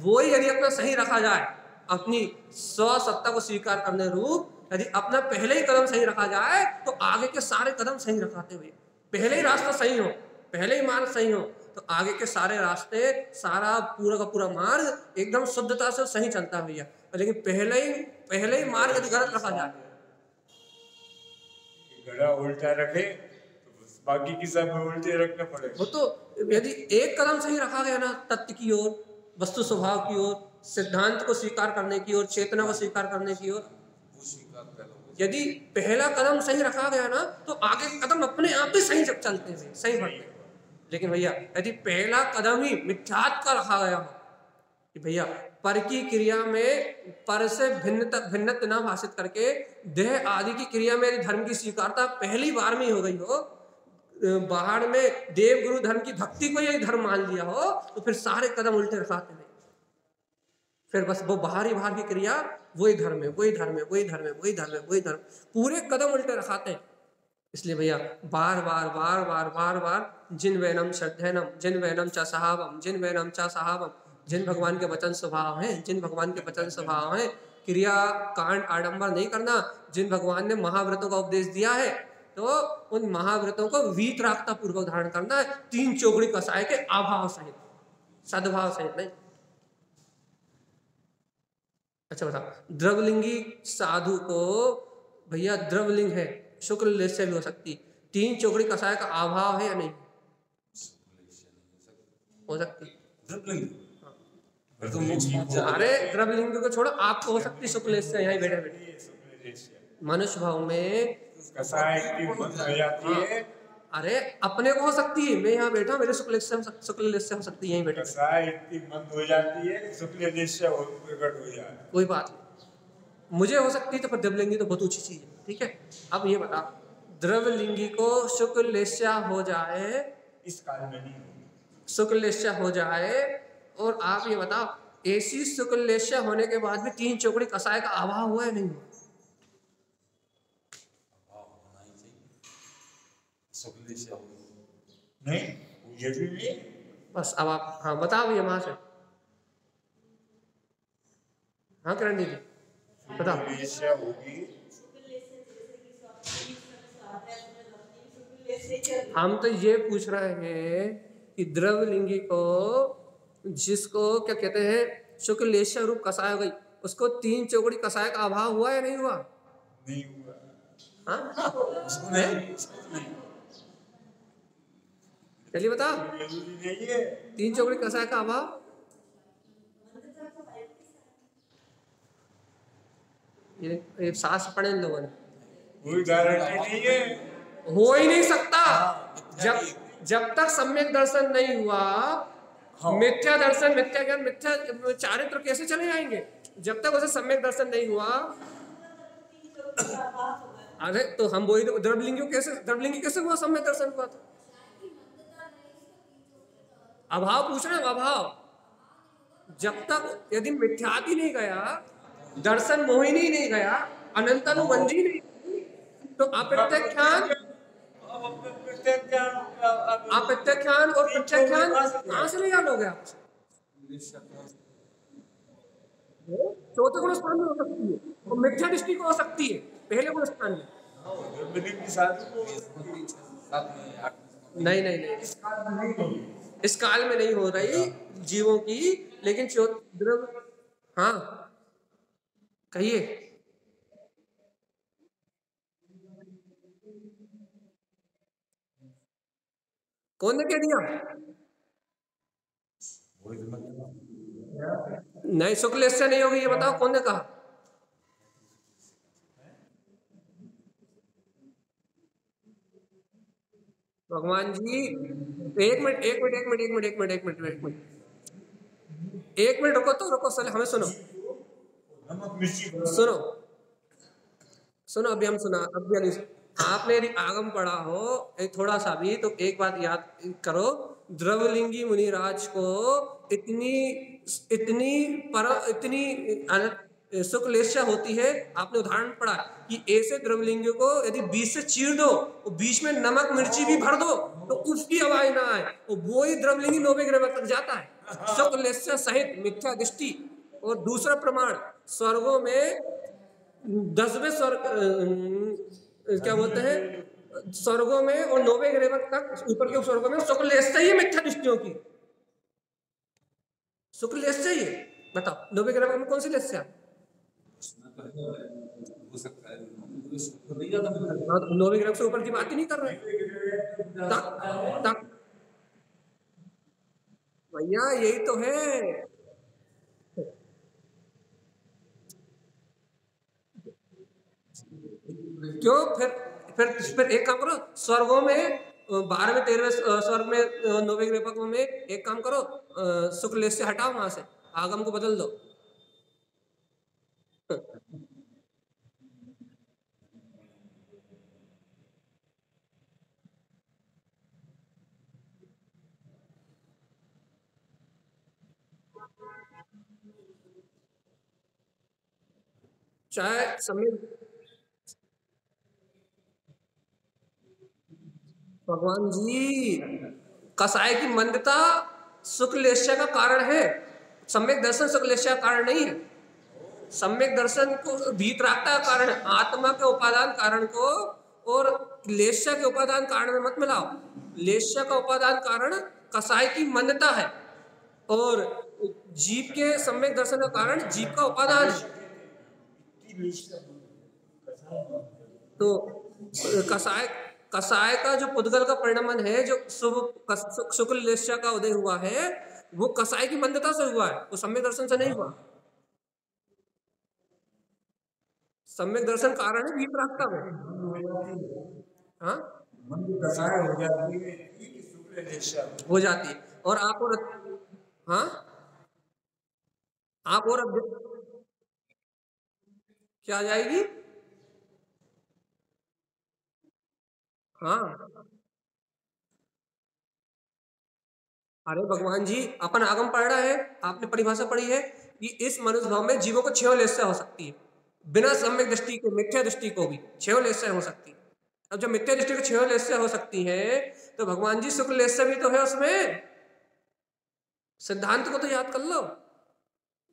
वो ही यदि अपना सही रखा जाए अपनी स्व सत्ता को स्वीकार करने रूप यदि अपना पहले ही कदम सही रखा जाए तो आगे के सारे कदम सही रखाते हुए पहले ही रास्ता सही हो पहले ही मार्ग सही हो तो आगे के सारे रास्ते सारा पूरा का पूरा मार्ग एकदम शुद्धता से सही चलता है भैया। लेकिन पहले ही पहले ही मार्ग यदि गलत रखा जाए घड़ा उल्टा रखे तो बाकी की सब उल्टे रखना वो तो यदि एक कदम सही रखा गया ना तत्व की ओर वस्तु स्वभाव की ओर सिद्धांत को स्वीकार करने की ओर चेतना को स्वीकार करने की ओर यदि पहला कदम सही रखा गया ना तो आगे कदम अपने आप ही सही जब चलते हैं सही बढ़ते हैं। लेकिन भैया, यदि पहला कदम ही मिथ्यात रखा गया हो, कि भैया, पर की क्रिया में पर से भिन्न भिन्नत ना भाषित करके देह आदि की क्रिया में यदि धर्म की स्वीकारता पहली बार में ही हो गई हो बाहर में देव गुरु धर्म की भक्ति को यही धर्म मान लिया हो तो फिर सारे कदम उल्टे रखाते नहीं फिर बस वो बाहरी बाहर की क्रिया, वही धर्म है, वही धर्म है, वही धर्म है, वही धर्म है, वही धर्म, पूरे कदम उल्टे रखाते हैं। इसलिए भैया, बार बार बार बार बार बार, जिन वैनम श्रद्धैनम, जिन वैनम चा सहावम, जिन वैनम चा सहावम, जिन भगवान के वचन स्वभाव हैं, जिन भगवान के वचन स्वभाव हैं, क्रिया, कांड आडंबर नहीं करना, जिन भगवान ने महाव्रतों का उपदेश दिया है तो उन महाव्रतों को वीतरागता पूर्वक धारण करना है, तीन चौकड़ी कसाय के अभाव सहित, सद्भाव सहित नहीं। अच्छा बताओ, द्रवलिंगी साधु को, भैया, द्रवलिंग है शुक्ल लेस से भी हो सकती तीन चौकड़ी कसाय का अभाव है या नहीं? हो सकती फिर तो। अरे द्रवलिंग को छोड़ो आपको हो सकती शुक्ल से यहाँ बैठे बैठे। मनुष्य भाव में कसाय की बंद हो जाती है। अरे अपने को हो सकती है। मैं यहाँ बैठा मेरे शुक्ल हो शुक्ल से हो सकती है यहीं बैठे। हो जाती है शुक्ल हो हो कोई बात नहीं। मुझे हो सकती है तो फिर द्रवलिंगी तो बहुत ऊँची चीज़ है। ठीक है? अब ये बता द्रवलिंगी को शुक्ल हो जाए इस काल में नहीं होगी। शुक्ल हो जाए और आप ये बताओ ऐसी शुक्ल होने के बाद भी तीन चौकड़ी कसाय का अभाव हुआ है नहीं नहीं ये भी नहीं। बस अब आप हाँ बताओ भैया वहाँ से। हाँ किरण दीदी बताओ। होगी। हम तो ये पूछ रहे हैं कि द्रवलिंगी को जिसको क्या कहते हैं शुक्ल रूप कसाय हो गई उसको तीन चौकड़ी कसाय का अभाव हुआ या नहीं हुआ? नहीं हुआ। हाँ? चलिए बता तीन चौकड़ी कसाय का अभाव? ये ये सास पड़े इन लोगों ने। कोई गारंटी नहीं है। हो ही नहीं सकता। हाँ, जब जब तक सम्यक दर्शन नहीं हुआ हाँ। मिथ्या दर्शन मिथ्या ज्ञान मिथ्या चारित्र कैसे चले जाएँगे? जब तक उसे सम्यक दर्शन नहीं हुआ अरे तो हम वही तो द्रवलिंगी कैसे द्रवलिंगी कैसे हुआ सम्यक दर्शन हुआ था अभाव पूछ रहे अभाव। जब तक यदि मिथ्यादि नहीं गया दर्शन मोहिनी नहीं गया अनंतानुबंधी नहीं तो अप्रत्यक्षान अपने प्रत्याख्यान और प्रत्यक्षान कहाँ से ले लोगे आप? चौथे गुण स्थान में हो सकती है। और मिथ्या दृष्टि को हो सकती है पहले गुण स्थान में। नहीं नहीं नहीं। इस काल में नहीं हो रही जीवों की लेकिन हाँ। कहिए। कौन ने कह दिया? नहीं शुक्ल इससे नहीं होगी ये बताओ कौन ने कहा? भगवान जी एक मिनट एक मिनट एक मिनट एक मिनट एक मिनट एक मिनट एक मिनट। एक मिनट रुको तो रुको सर हमें सुनो। सुनो। सुनो अभी हम सुना अभी अभी आपने यदि आगम पढ़ा हो एक थोड़ा सा भी तो एक बात याद करो द्रवलिंगी मुनिराज को इतनी इतनी पर इतनी शुक्लेशा होती है आपने उदाहरण पढ़ा कि ऐसे द्रवलिंग को यदि बीच से चीर दो और बीच में नमक मिर्ची भी भर दो तो उसकी आवाज़ ना आए और वो ही द्रवलिंगी नोबे ग्रह तक जाता है। शुक्लेशा सहित मिथ्या दृष्टि। और दूसरा प्रमाण स्वर्गों में दसवें स्वर्ग क्या बोलते हैं? स्वर्गों में और नौवे ग्रह तक, ऊपर के स्वर्गों में शुक्ल ही मिथ्या दृष्टियों की। शुक्ल ऐसा ही बताओ नौवे ग्रह में कौन सी लेस्या नौवे ग्रह से ऊपर की बात ही नहीं कर रहे भैया, यही तो है। क्यों फिर फिर फिर एक काम करो, स्वर्गों में बारहवें तेरहवें स्वर्ग में नौवे ग्रह में एक काम करो शुक्ल से हटाओ वहाँ से, आगम को बदल दो। चाहे समय भगवान जी कसाय की मंदता शुक्लेश्या का कारण है। सम्यक दर्शन शुक्लेश्या का कारण नहीं है। सम्यक दर्शन को भीतरागता का कारण, आत्मा के उपादान कारण को और लेश्या के उपादान कारण में मत मिलाओ। लेश्या का उपादान कारण कसाय की मंदता है और जीव के सम्यक दर्शन का कारण जीव का उपादान तो कसाय कसाय का जो पुद्गल का परिणमन है, जो शुभ शुक्ल लेश्या का उदय हुआ है, वो कसाय की मंदता से हुआ है। वो सम्यक दर्शन से नहीं हुआ। सम्यक दर्शन कारण है भीत रास्ता में हाँ? दशाएँ हो जाती है। और आप और हाँ? आप और क्या जाएगी? हाँ। अरे भगवान जी, अपन आगम पढ़ रहा है, आपने परिभाषा पढ़ी है कि इस मनुष्य भाव में जीवों को छह हो सकती है। बिना सम्यक दृष्टि के, मिथ्या दृष्टि को भी छह हो सकती है। अब जब मिथ्या दृष्टि को छह लेस्या हो सकती है तो भगवान जी शुक्ल भी तो है उसमें। सिद्धांत को तो याद कर लो।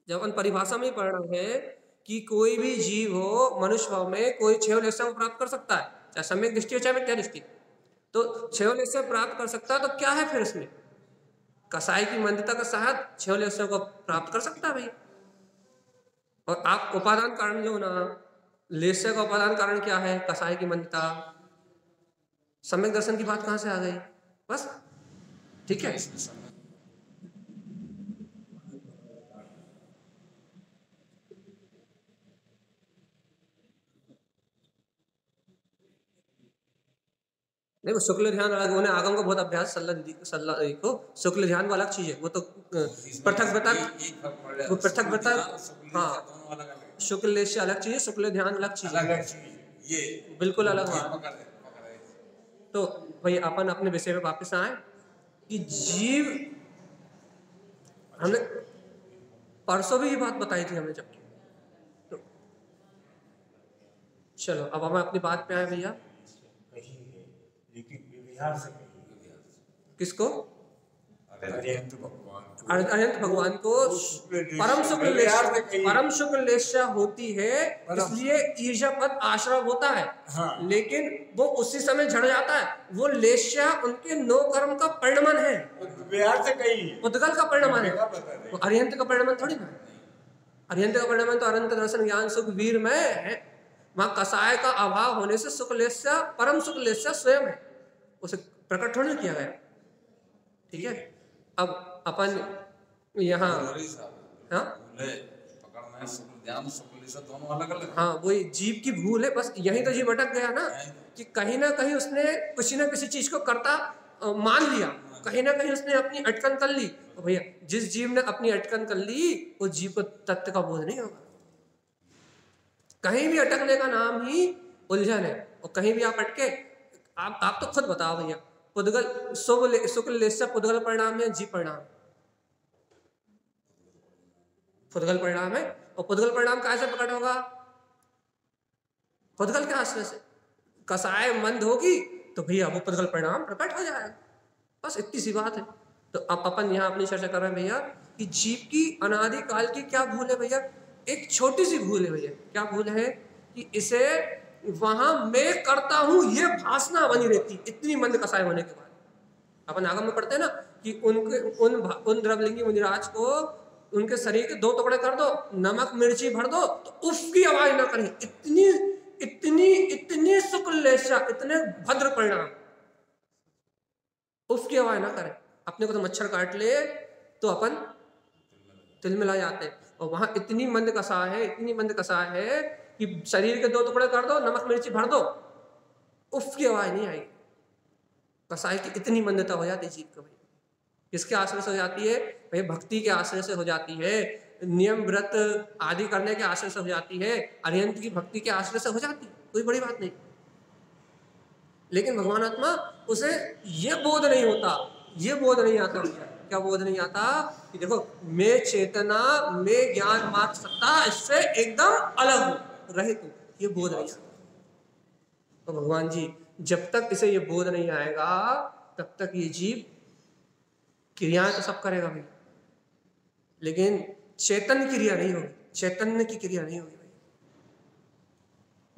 जब अपन परिभाषा में पढ़ रहे हैं कि कोई भी जीव हो, मनुष्य भाव में कोई छह को प्राप्त कर सकता है। चाहे सम्यक दृष्टि हो, चाहे मिथ्या दृष्टि। तो लेस्या प्राप्त कर सकता है तो क्या है फिर इसमें कसाई की मंदता का छह लेस्यों को प्राप्त कर सकता है भाई। और आप उपादान कारण जो ना लेस्य का उपादान कारण क्या है? कसाय की मंदता। सम्यक दर्शन की बात कहाँ से आ गई? बस, ठीक है? वो शुक्ल ध्यान अलग उन्हें आगम को बहुत अभ्यास सल्ला सल्ला को शुक्ल ध्यान वो अलग चीज़ है वो तो पृथक पृथक वो पृथक पृथक हाँ। शुक्ल लेस्य अलग चीज़ है शुक्ल ध्यान अलग चीज़ है। ये बिल्कुल अलग रहे तो भाई अपन अपने विषय पे वापस आए कि जीव हमने परसों भी ये बात बताई थी हमने जबकि। तो चलो अब हम अपनी बात पे आए भैया। किसको? अरिहंत भगवान को। अर- अनंत भगवान को परम शुक्ल। परम शुक्ल होती है इसलिए ईर्षा पद आश्रय होता है। हाँ। लेकिन वो उसी समय झड़ जाता है। वो लेशा उनके नो कर्म का परिणमन है। व्यवहार से कही। उद्गल का परिणमन है। अरिहंत का परिणमन थोड़ी ना। अरिहंत का परिणमन तो अनंत दर्शन ज्ञान सुख वीर में है। वहाँ कसाय का अभाव होने से सुख लेस्या परम लेस्या स्वयं है। उसे प्रकट थोड़ी किया गया। ठीक है? अब अपन यहाँ हाँ? है हाँ वही जीव की भूल है बस यही तो जीव अटक गया ना कि कहीं ना कहीं उसने किसी ना किसी चीज़ को करता मान लिया। कहीं ना कहीं उसने अपनी अटकन कर ली। तो भैया जिस जीव ने अपनी अटकन कर ली वो जीव को तत्व का बोध नहीं होगा। कहीं भी अटकने का नाम ही उलझन है और कहीं भी आप अटके आप आप तो खुद बताओ भैया। पुद्गल शुभ शुक्ल लेस्य पुद्गल परिणाम है जीव परिणाम। पुद्गल परिणाम है? और पुद्गल परिणाम कैसे प्रकट होगा? पुद्गल के आश्रय से। कसाय मंद होगी तो भैया वो पुद्गल परिणाम प्रकट हो जाएगा। बस इतनी सी बात है। तो अब अपन यहाँ अपनी चर्चा कर रहे हैं भैया, कि जीव की अनादि काल की क्या भूल है भैया? एक छोटी सी भूल है भैया। क्या भूल है? कि इसे वहाँ मैं करता हूँ, ये भाषणा बनी रहती, इतनी मंद कसाय होने के बाद। अपन आगम में पढ़ते हैं ना कि उनके, उन उन द्रवलिंगी मुनिराज को उनके शरीर के दो टुकड़े कर दो, नमक, मिर्ची भर दो तो उफ की आवाज़ ना करें। इतनी इतनी इतनी शुक्ल इतने भद्र परिणाम। उसकी आवाज़ ना करें। अपने को तो मच्छर काट ले तो अपन तिलमिला जाते हैं। और वहाँ इतनी मंद कसा है, इतनी मंद कसा है कि शरीर के दो टुकड़े कर दो, नमक, मिर्ची भर दो। उफ, की आवाज़ नहीं आएगी। कसाई की इतनी मंदता हो जाती जीव को भाई। किसके आश्रय से हो जाती है? भाई, भक्ति के आश्रय से हो जाती है। नियम, व्रत आदि करने के आश्रय से हो जाती है। अरियंत की भक्ति के आश्रय से हो जाती है। कोई बड़ी बात नहीं। लेकिन भगवान आत्मा उसे ये बोध नहीं होता, ये बोध नहीं आता। क्या बोध नहीं आता? कि देखो, मैं चेतना, मैं ज्ञान मार्ग सत्ता, इससे एकदम अलग हूँ। रहित हूँ ये बोध नहीं तो भगवान जी, जब तक इसे ये बोध नहीं आएगा, तब तक ये जीव क्रियाएँ तो सब करेगा भाई। लेकिन चैतन्य क्रिया नहीं होगी, चैतन्य की क्रिया नहीं होगी भाई।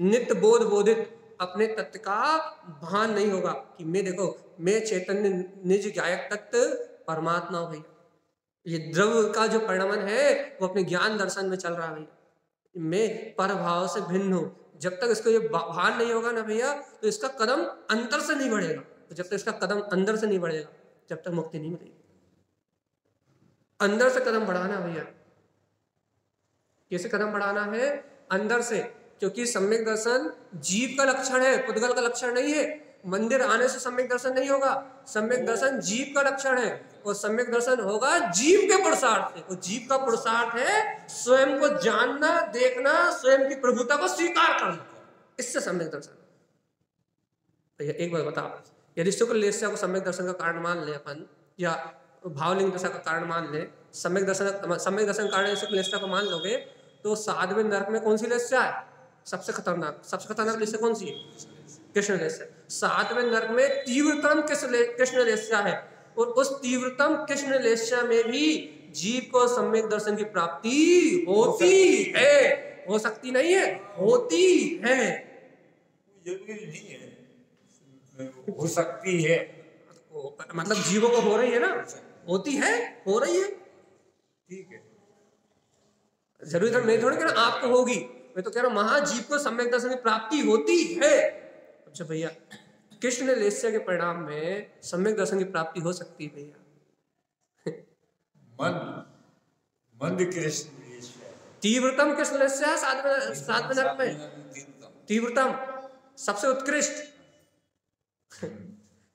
नित्य बोध बोधित अपने तत्व का भान नहीं होगा कि मैं देखो, मैं चैतन्य निज गायक तत्व परमात्मा भैया ये द्रव्य का जो परिणमन है, वो अपने ज्ञान दर्शन में चल रहा है भैया मैं पर भाव से भिन्न हूँ। जब तक इसको ये भान नहीं होगा ना भैया तो इसका कदम अंतर से नहीं बढ़ेगा। तो जब तक इसका कदम अंदर से नहीं बढ़ेगा जब तक मुक्ति नहीं मिलेगी। अंदर से कदम बढ़ाना भैया। कैसे कदम बढ़ाना है? अंदर से, क्योंकि सम्यक दर्शन जीव का लक्षण है, पुद्गल का लक्षण नहीं है। मंदिर आने से सम्यक दर्शन नहीं होगा। सम्यक दर्शन जीव का लक्षण है। और सम्यक दर्शन होगा जीव के पुरुषार्थ से। और जीव का पुरुषार्थ है स्वयं को जानना, देखना, स्वयं की प्रभुता को स्वीकार करना। इससे सम्यक दर्शन। भैया एक बात बताओ यदि शुक्ल लेस्या को सम्यक दर्शन का कारण मान ले अपन, या भावलिंग दशा का कारण मान ले। सम्यक दर्शन सम्यक दर्शन कारण शुक्ल को मान लोगे तो साधवें नरक में कौन सी लेस्या है? सबसे खतरनाक सबसे खतरनाक लेस्या कौन सी है? कृष्ण लेस्या। सातवें नरक में तीव्रतम कृष्ण लेस्या है? और उस तीव्रतम कृष्ण लेस्या में भी जीव को सम्यक दर्शन की प्राप्ति होती है हो। सकती नहीं है होती है। नहीं है। हो सकती है। मतलब जीवों को हो रही है ना? होती है हो रही है। ठीक है। ज़रूरी तो नहीं थोड़ी कि ना आपको होगी। मैं तो कह रहा हूँ महाजीव को सम्यक दर्शन की प्राप्ति होती है। अच्छा भैया कृष्ण लेस्य के परिणाम में सम्यक दर्शन की प्राप्ति हो सकती है भैया। मंद मंद कृष्ण तीव्रतम कृष्ण लेस्य सातवें सातवें नरक में। तीव्रतम। सबसे उत्कृष्ट।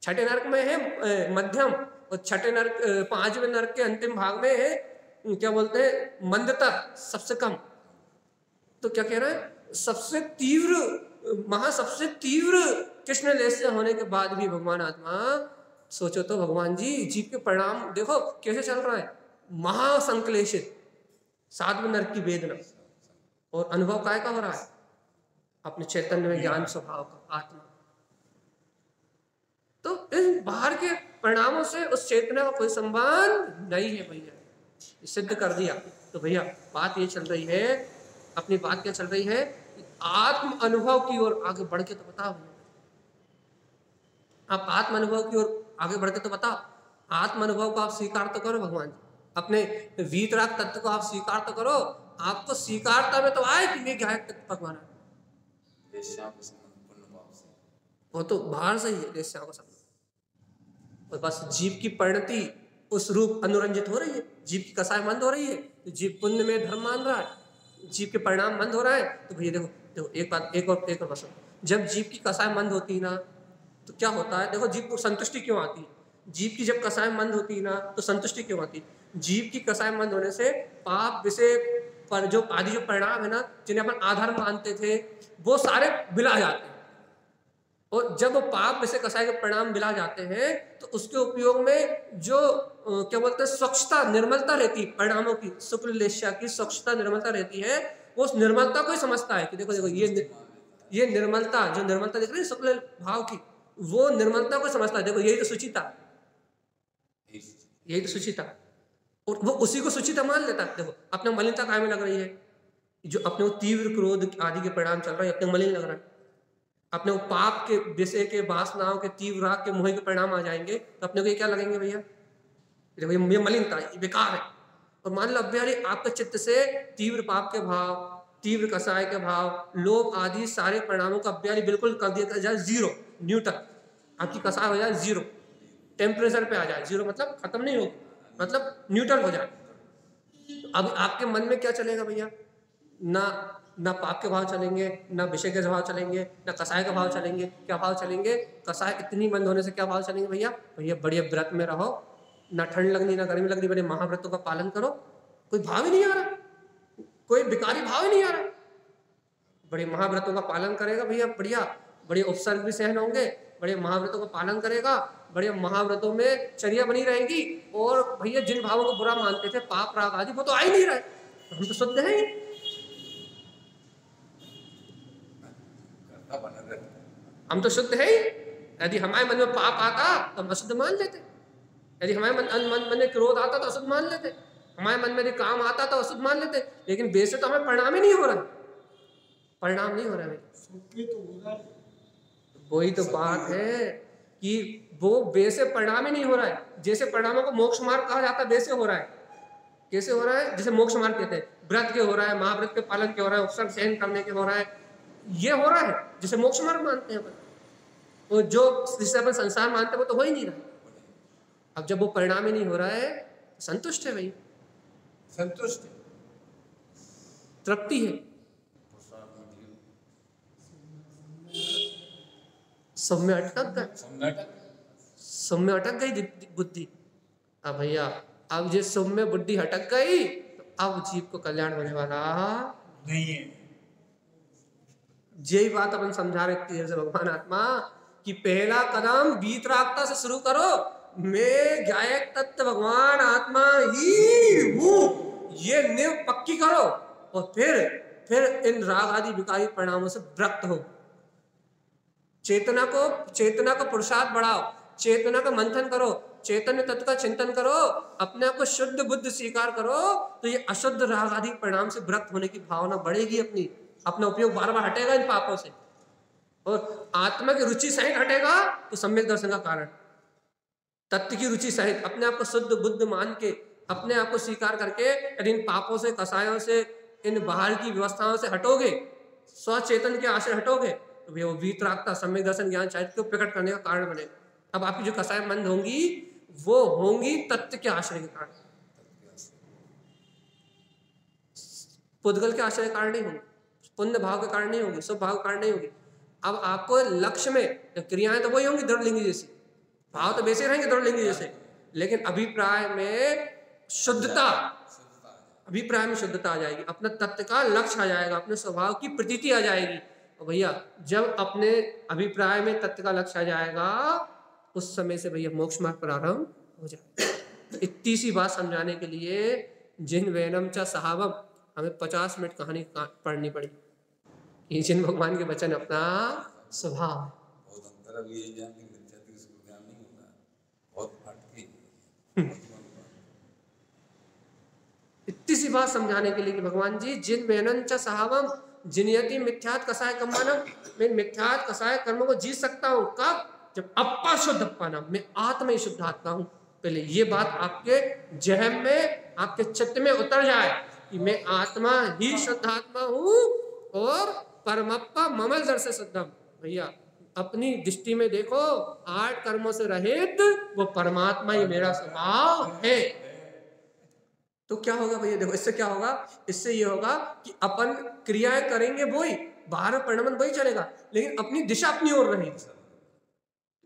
छठे नरक में है मध्यम और छठे नरक पाँचवें नरक के अंतिम भाग में है क्या बोलते हैं मंदता सबसे कम। तो क्या कह रहा है सबसे तीव्र महा सबसे तीव्र कृष्ण लेस्य होने के बाद भी भगवान आत्मा, सोचो तो भगवान जी, जीव के परिणाम, देखो कैसे चल रहा है। महासंकलेशित सातवें नरक की वेदना। और अनुभव काय का हो रहा है? अपने चैतन्य में ज्ञान, स्वभाव का, आत्मा। तो इन बाहर के परिणामों से उस चेतना का कोई संबंध नहीं है भैया। सिद्ध कर दिया। तो भैया, बात ये चल रही है, अपनी बात क्या चल रही है? आत्म अनुभव की ओर आगे बढ़ के तो बताओ। आप आत्म अनुभव की ओर आगे बढ़ के तो बताओ। आत्म अनुभव को आप स्वीकार तो करो भगवान जी। अपने वीतराग तत्व को आप स्वीकार तो करो। आपको स्वीकारता में तो आए कि गायक तत्व भगवान वो तो बाहर से ही है वेश्या को और बस जीव की परिणति उस रूप अनुरंजित हो रही है। जीव की कसाय मंद हो रही है। तो जीव पुण्य में धर्म मान रहा है। जीव के परिणाम मंद हो रहा है। तो भैया देखो देखो एक बात, एक और एक और बस जब जीव की कसाय मंद होती है ना तो क्या होता है? देखो जीव को संतुष्टि क्यों आती है? जीव की जब कसाय मंद होती है ना तो संतुष्टि क्यों आती जीव की कसाय मंद होने से पाप विषय पर जो आदि जो परिणाम है ना, जिन्हें अपन आधार मानते थे, वो सारे बिला जाते हैं। और जब पाप विषय कसाय के परिणाम बिला जाते हैं तो उसके उपयोग में जो क्या बोलते हैं, स्वच्छता, निर्मलता रहती परिणामों की, शुक्ल की स्वच्छता, निर्मलता रहती है उस निर्मलता को ही समझता है कि देखो देखो, ये ये निर्मलता, जो निर्मलता दिख रही है शुक्ल भाव की, वो निर्मलता को समझता है। देखो, यही तो सुचिता। यही तो सुचिता। और वो उसी को सुचिता मान लेता है। देखो, अपना मलिनता काय में लग रही है? जो अपने तीव्र क्रोध आदि के परिणाम चल रहा है अपने मलिन लग रहा है। अपने वो पाप के विषय के, वासनाओं के, तीव्र राग के, मोह के परिणाम आ जाएँगे तो अपने को ये क्या लगेंगे भैया? देखो, ये मलिनता बेकार है। और मान लो अभ्यारी आपके चित्त से तीव्र पाप के भाव, तीव्र कसाय के भाव, लोभ आदि सारे परिणामों का अभ्यारी बिल्कुल कर दिया जाए ज़ीरो न्यूटन आपकी कसाय हो जाए ज़ीरो। टेम्परेचर पे आ जाए। ज़ीरो मतलब खत्म नहीं होगी। मतलब न्यूट्रल हो जाए। अब आपके मन में क्या चलेगा भैया? ना ना पाप के भाव चलेंगे, ना विषय के भाव चलेंगे, ना कसाय का भाव चलेंगे। क्या भाव चलेंगे? कसाय इतनी मंद होने से क्या भाव चलेंगे भैया? भैया, बढ़िया व्रत में रहो। ना ठंड लगनी ना गर्मी लगनी बड़े महाव्रतों का पालन करो। कोई भाव ही नहीं आ रहा। कोई विकारी भाव ही नहीं आ रहा। बड़े महाव्रतों का पालन करेगा भैया बढ़िया। बड़े उपसर्ग भी सहन होंगे बड़े महाव्रतों का पालन करेगा बड़े महाव्रतों में चर्या बनी रहेगी और भैया जिन भावों को बुरा मानते थे पाप राग आदि वो तो आ ही नहीं रहे। हम तो शुद्ध हैं। बना हम तो शुद्ध है ही। यदि हमारे मन में पाप आता तो हम अशुद्ध मान लेते। यदि हमारे मन मन मन में क्रोध आता तो अशुद्ध मान लेते। हमारे मन में यदि काम आता तो अशुद्ध मान लेते। लेकिन बेसे तो हमें परिणाम ही नहीं हो रहा। परिणाम नहीं हो रहा है वही तो बात है कि वो बेसे परिणाम ही नहीं हो रहा है। जैसे परिणामों को मोक्ष मार्ग कहा जाता है वैसे हो रहा है। कैसे हो रहा है? जैसे मोक्ष मार्ग कहते हैं। व्रत के हो रहा है महाव्रत के पालन के हो रहा है उपसर्ग सहन करने के हो रहा है। ये हो रहा है। जिसे मोक्ष मार्ग मानते हैं अपन तो जो जिसे अपन संसार मानते हैं वो तो हो ही नहीं रहा। अब जब वो परिणाम ही नहीं हो रहा है संतुष्ट है भाई। संतुष्ट है। तृप्ति है। सब में अटक गए। सब में अटक गई बुद्धि अब भैया अब ये सब में बुद्धि हटक गई तो अब जीव को कल्याण होने वाला। नहीं है। यही बात अपन समझा रहे थे जैसे भगवान आत्मा कि पहला कदम बीतरागता से शुरू करो। मैं गायक तत्व भगवान, आत्मा ही हूँ। ये नींव पक्की करो और फिर फिर इन राग आदि विकारी परिणामों से व्रक्त हो। चेतना को, चेतना का पुरुषार्थ बढ़ाओ, चेतना का मंथन करो चैतन्य तत्व का चिंतन करो, अपने आप को शुद्ध बुद्ध स्वीकार करो तो ये अशुद्ध राग आदि परिणाम से व्रत होने की भावना बढ़ेगी अपनी। अपना उपयोग बार बार हटेगा इन पापों से। और आत्मा की रुचि सहित हटेगा तो सम्यक दर्शन का कारण। तत्व की रुचि सहित अपने आप को शुद्ध, बुद्ध मान के अपने आप को स्वीकार करके यदि इन पापों से, कसायों से, इन बाहर की व्यवस्थाओं से हटोगे, स्वचेतन के आश्रय हटोगे तो वो वीतरागता, सम्यक दर्शन, ज्ञान चाहिए को प्रकट करने का कारण बनेगा अब आपकी जो कसाय मंद होंगी, वो होंगी तत्व के आश्रय के कारण। पुद्गल के आश्रय के कारण नहीं होंगे, पुण्य भाव के कारण नहीं होगी शुभ भाव के कारण नहीं होगी। अब आपको लक्ष्य में क्रियाएँ तो वही होंगी दृढ़लिंगी जैसी। भाव तो वैसे रहेंगे दृढ़लिंगी जैसे। लेकिन अभिप्राय में शुद्धता, अभिप्राय में शुद्धता आ जाएगी। अपने तत्व का लक्ष्य आ जाएगा, अपने स्वभाव की प्रतीति आ जाएगी। और भैया, जब अपने अभिप्राय में तत्व का लक्ष्य आ जाएगा, उस समय से भैया मोक्ष मार्ग प्रारंभ हो जाएगा। इतनी सी बात समझाने के लिए, जिन वैनम चा सहावम, हमें पचास मिनट कहानी पढ़नी पड़ी। ये जिन भगवान के वचन, अपना स्वभाव बहुत अंतर अब ये ज्ञान की मिथ्या थी उसको ज्ञान नहीं होता बहुत फटकी इतनी सी बात समझाने के लिए कि भगवान जी, जिन वैनन चा सहावम जिनयति मिथ्यात कसाय कमानम मैं मिथ्यात कसाय कर्म को जीत सकता हूँ। कब? जब अपा शुद्ध अपना मैं आत्मा ही शुद्ध आत्मा हूँ। पहले ये बात आपके जहम में, आपके चित्त में उतर जाए कि मैं आत्मा ही शुद्ध आत्मा हूँ और परमप्पा ममल जर से शुद्धम। भैया अपनी दृष्टि में देखो, आठ कर्मों से रहित वो परमात्मा ही मेरा स्वभाव है। तो क्या होगा भैया? देखो, इससे क्या होगा? इससे ये होगा कि अपन क्रियाएँ करेंगे वही बाहर परिणाम वही चलेगा, लेकिन अपनी दिशा अपनी ओर रहेगी।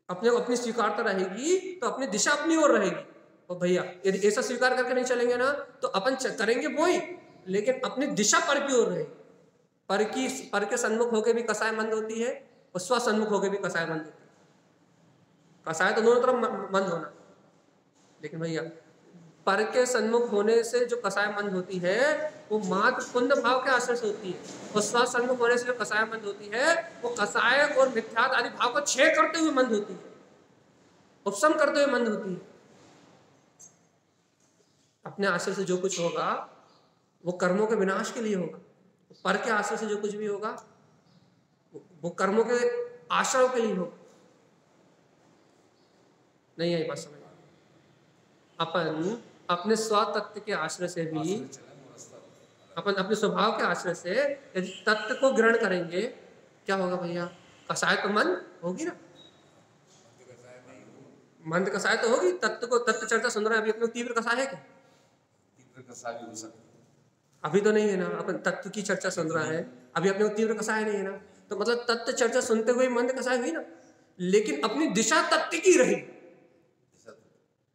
अपने अपनी स्वीकारता रहेगी तो अपनी दिशा अपनी ओर रहेगी। और भैया, यदि ऐसा स्वीकार करके नहीं चलेंगे ना तो अपन करेंगे वही, लेकिन अपनी दिशा पर की ओर रहेगी। पर की, पर के सन्मुख होकर भी कसाय मंद होती है और स्व होकर भी कसाय मंद होती कसाय तो दोनों तरफ़ मंद होना। लेकिन भैया, पर के सन्मुख होने से जो कसाय मंद होती है, वो मात्र पुण्य भाव के आश्रय से होती है। और स्व सन्मुख होने से जो कसाय मंद होती है, वो कसाय और मिथ्यात आदि भाव को छेद करते हुए मंद होती है। उपसम करते हुए मंद होती है। अपने आश्रय से जो कुछ होगा, वो कर्मों के विनाश के लिए होगा। पर के आश्रय से जो कुछ भी होगा वो कर्मों के आश्रय के लिए होगा नहीं आई बात समझ अपन अपने स्वतत्व के आश्रय से भी अपन अपने स्वभाव के आश्रय से यदि तत्व को ग्रहण करेंगे क्या होगा भैया? कसाय तो मन होगी ना। मंद कसाय तो होगी तत्व को तत्व चर्चा सुन रहे हैं अभी अपने तीव्र कसाय है क्या? तीव्र कसा भी हो सकता अभी तो नहीं है ना अपन तत्व की चर्चा सुन रहा है अभी अपने तीव्र कसाय नहीं है ना। तो मतलब तत्व चर्चा सुनते हुए मंद कसाय हुई ना। लेकिन अपनी दिशा तत्व की रही।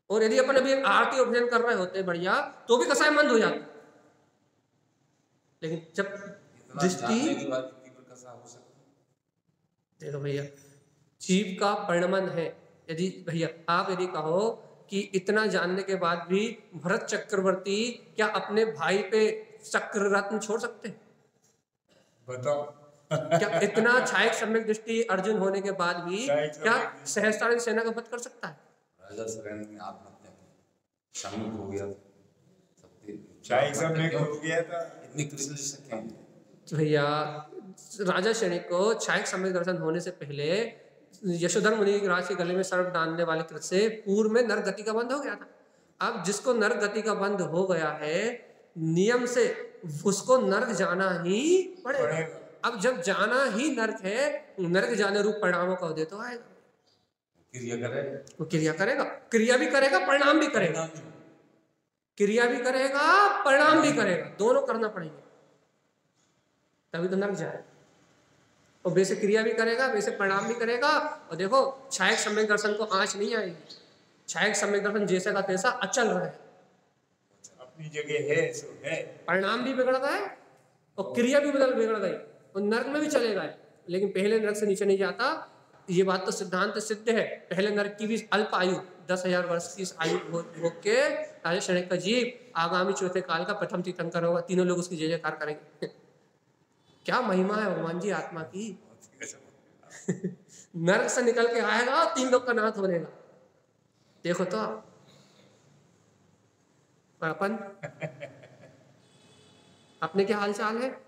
और यदि अपन अभी आरती उपजन कर रहे होते बढ़िया तो भी कसाय मंद हो जाता। लेकिन जब दृष्टि जानने के बाद भी तीव्र कसा हो सकता। देखो भैया जीव का परिणमन है। यदि भैया आप यदि कहो कि इतना जानने के बाद भी भरत चक्रवर्ती क्या अपने भाई पे चक्र रत्न छोड़ सकते बताओ। क्या इतना छायक सम्यक दृष्टि अर्जुन होने के बाद भी क्या सम्यक। सहस्त्राणी सेना का वध कर सकता है? राजा सरेन ने आत्महत्या की। सम्मुख हो गया था। सबके चाय हो गया था। इतनी कृष्ण से क्या? तो भैया राजा सैनिक को छायक सम्यक दर्शन होने से पहले यशोधर मुनि राज के गले में सर्व डालने वाले कृत से पूर्व में नर गति का बंद हो गया था। अब जिसको नर गति का बंद हो गया है नियम से उसको नर्क जाना ही पड़ेगा। पड़ेगा। अब जब जाना ही नर्क है नर्क जाने रूप परिणामों का उदय तो आएगा। क्रिया करे वो क्रिया करेगा क्रिया भी करेगा परिणाम भी करेगा। क्रिया भी करेगा परिणाम भी करेगा। दोनों करना पड़ेंगे। तभी तो नर्क जाए और वैसे क्रिया भी करेगा वैसे परिणाम भी करेगा। और देखो छायक सम्यक दर्शन को आँच नहीं आएगी। छायक सम्यक दर्शन जैसा का तैसा अचल रहा है। अपनी जगह है है। परिणाम भी बिगड़ गए और क्रिया भी बदल बिगड़ गई। और नर्क में भी चले गए। लेकिन पहले नर्क से नीचे नहीं जाता। ये बात तो सिद्धांत सिद्ध है। पहले नर्क की भी अल्प आयु, दस हज़ार वर्ष की आयु भोग के राजा शणिक का जीव आगामी चौथे काल का प्रथम तीर्थंकर होगा। तीनों लोग उसकी जय जयकार करेंगे। क्या महिमा है भगवान जी आत्मा की। नर्क से निकल के आएगा, तीन लोग का नाथ बनेगा देखो तो। अपन, अपने क्या हाल चाल है?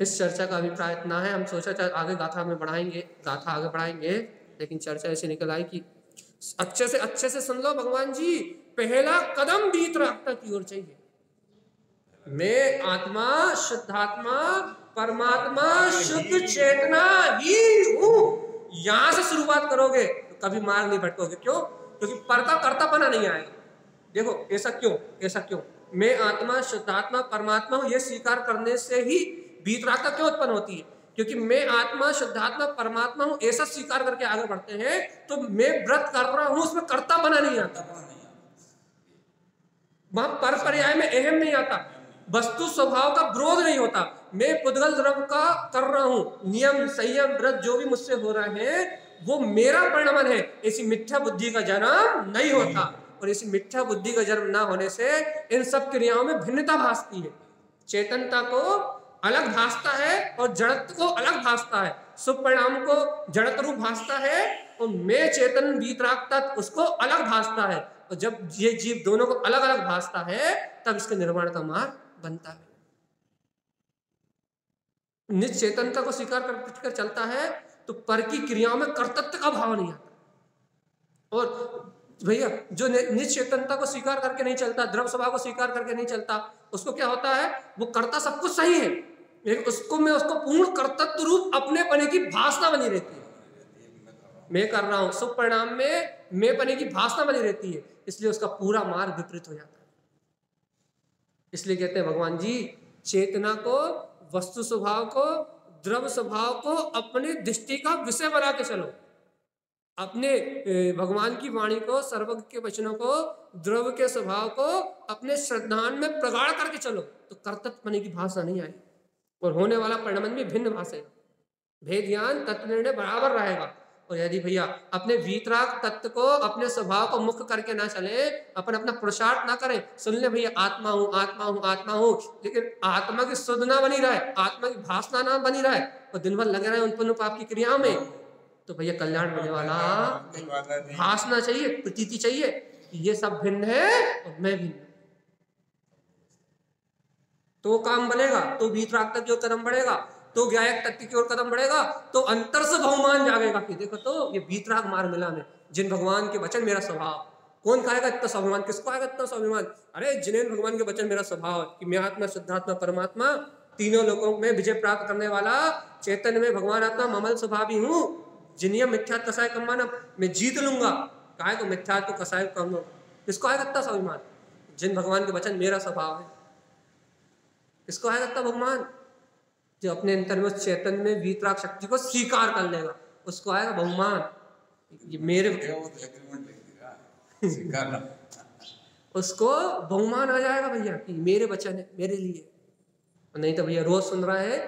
इस चर्चा का अभिप्राय इतना है। हम सोचा था आगे गाथा में बढ़ाएँगे, गाथा आगे बढ़ाएँगे, लेकिन चर्चा ऐसी निकल आई कि अच्छे से अच्छे से सुन लो भगवान जी। पहला कदम वीतरागता की ओर चाहिए। मैं आत्मा, शुद्धात्मा, परमात्मा, शुद्ध चेतना ही हूँ। यहाँ से शुरुआत करोगे तो कभी मार्ग नहीं भटकोगे। क्यों? क्योंकि परता, कर्तापना नहीं आएगा। देखो, ऐसा क्यों ऐसा क्यों? मैं आत्मा, शुद्धात्मा, परमात्मा हूँ यह स्वीकार करने से ही वीतरागता क्यों उत्पन्न होती है? क्योंकि मैं आत्मा, शुद्धात्मा, परमात्मा हूँ, ऐसा स्वीकार करके आगे बढ़ते हैं तो मैं व्रत कर रहा हूँ, उसमें कर्ता बना नहीं आता। वहाँ पर पर्याय में अहम नहीं आता। वस्तु स्वभाव का विरोध नहीं होता। मैं पुद्गल द्रव का कर रहा हूँ, नियम, संयम, व्रत, जो भी मुझसे हो रहा है, वो मेरा परिणमन है। ऐसी मिथ्या बुद्धि का जन्म नहीं होता। और इसी मिथ्या बुद्धि का जन्म ना होने से इन सब क्रियाओं में भिन्नता भासती है। चेतनता को अलग भासता है और जड़त्व को अलग भासता है। शुभ परिणाम को जड़त रूप भासता है और मैं चेतन वीतराग तत्व उसको अलग भासता है। और जब ये जीव दोनों को अलग अलग भासता है तब इसके निर्माण का मार्ग बनता है। निज चेतनता को स्वीकार कर, कर चलता है तो पर की क्रियाओं में कर्तत्व का भाव नहीं आता। और भैया जो निज चेतनता को स्वीकार करके नहीं चलता द्रव स्वभाव को स्वीकार करके नहीं चलता उसको क्या होता है? वो करता सब कुछ सही है। लेकिन उसको मैं उसको पूर्ण कर्तत्व रूप अपने पने की भाषा बनी रहती है। मैं कर रहा हूँ सुख परिणाम में मैं पने की भाषा बनी रहती है, इसलिए उसका पूरा मार्ग विपरीत हो जाता है। इसलिए कहते हैं, भगवान जी, चेतना को, वस्तु स्वभाव को द्रव स्वभाव को अपने दृष्टि का विषय बना के चलो। अपने भगवान की वाणी को, सर्वज्ञ के वचनों को द्रव के स्वभाव को अपने श्रद्धान में प्रगाढ़ करके चलो। तो कर्तत्व की भाषा नहीं आएगी और होने वाला परिणमन भी भिन्न भाषा भेद ज्ञान तत्व निर्णय बराबर रहेगा। और यदि भैया अपने वीतराग तत्व को अपने स्वभाव को मुक्त करके ना चले अपन अपना पुरुषार्थ ना करें सुन ले भैया आत्मा हूँ आत्मा हूँ आत्मा हूँ लेकिन आत्मा की शुद्ध ना बनी रहे आत्मा की भाषणा ना बनी रहे और दिन भर लगे रहे उन पाप की क्रियाओं में तो भैया कल्याण होने वाला भाषणा चाहिए प्रतीति चाहिए ये सब भिन्न है और मैं भिन्न तो काम बनेगा तो वीतराग तक जो कदम बढ़ेगा तो गायक तत्व की ओर कदम बढ़ेगा तो अंतर से बहुमान जागेगा कि देखो तो ये बीतराग मार्ग मिला में, जिन भगवान के वचन मेरा स्वभाव। कौन खाएगा इतना स्वाभिमान? किसको आएगा इतना स्वाभिमान? अरे जिनेन भगवान के वचन मेरा स्वभाव है कि मैं आत्मा, शुद्धात्मा, परमात्मा, तीनों लोगों में विजय प्राप्त करने वाला चैतन्य में भगवान आत्मा, ममल स्वभावी हूँ। जिनियम मिथ्यात कसाय कमाना मैं जीत लूँगा। कहा को मिथ्यात को कसाय कम किसको आएगा इतना स्वाभिमान? जिन भगवान के वचन मेरा स्वभाव है। किसको आएगा इतना भगवान जो अपने अंतर में चैतन्य में वीतराग शक्ति को स्वीकार कर लेगा। उसको आएगा बहुमान ये मेरे उसको बहुमान आ जाएगा भैया कि मेरे बचन है मेरे लिए। नहीं तो भैया रोज सुन रहा है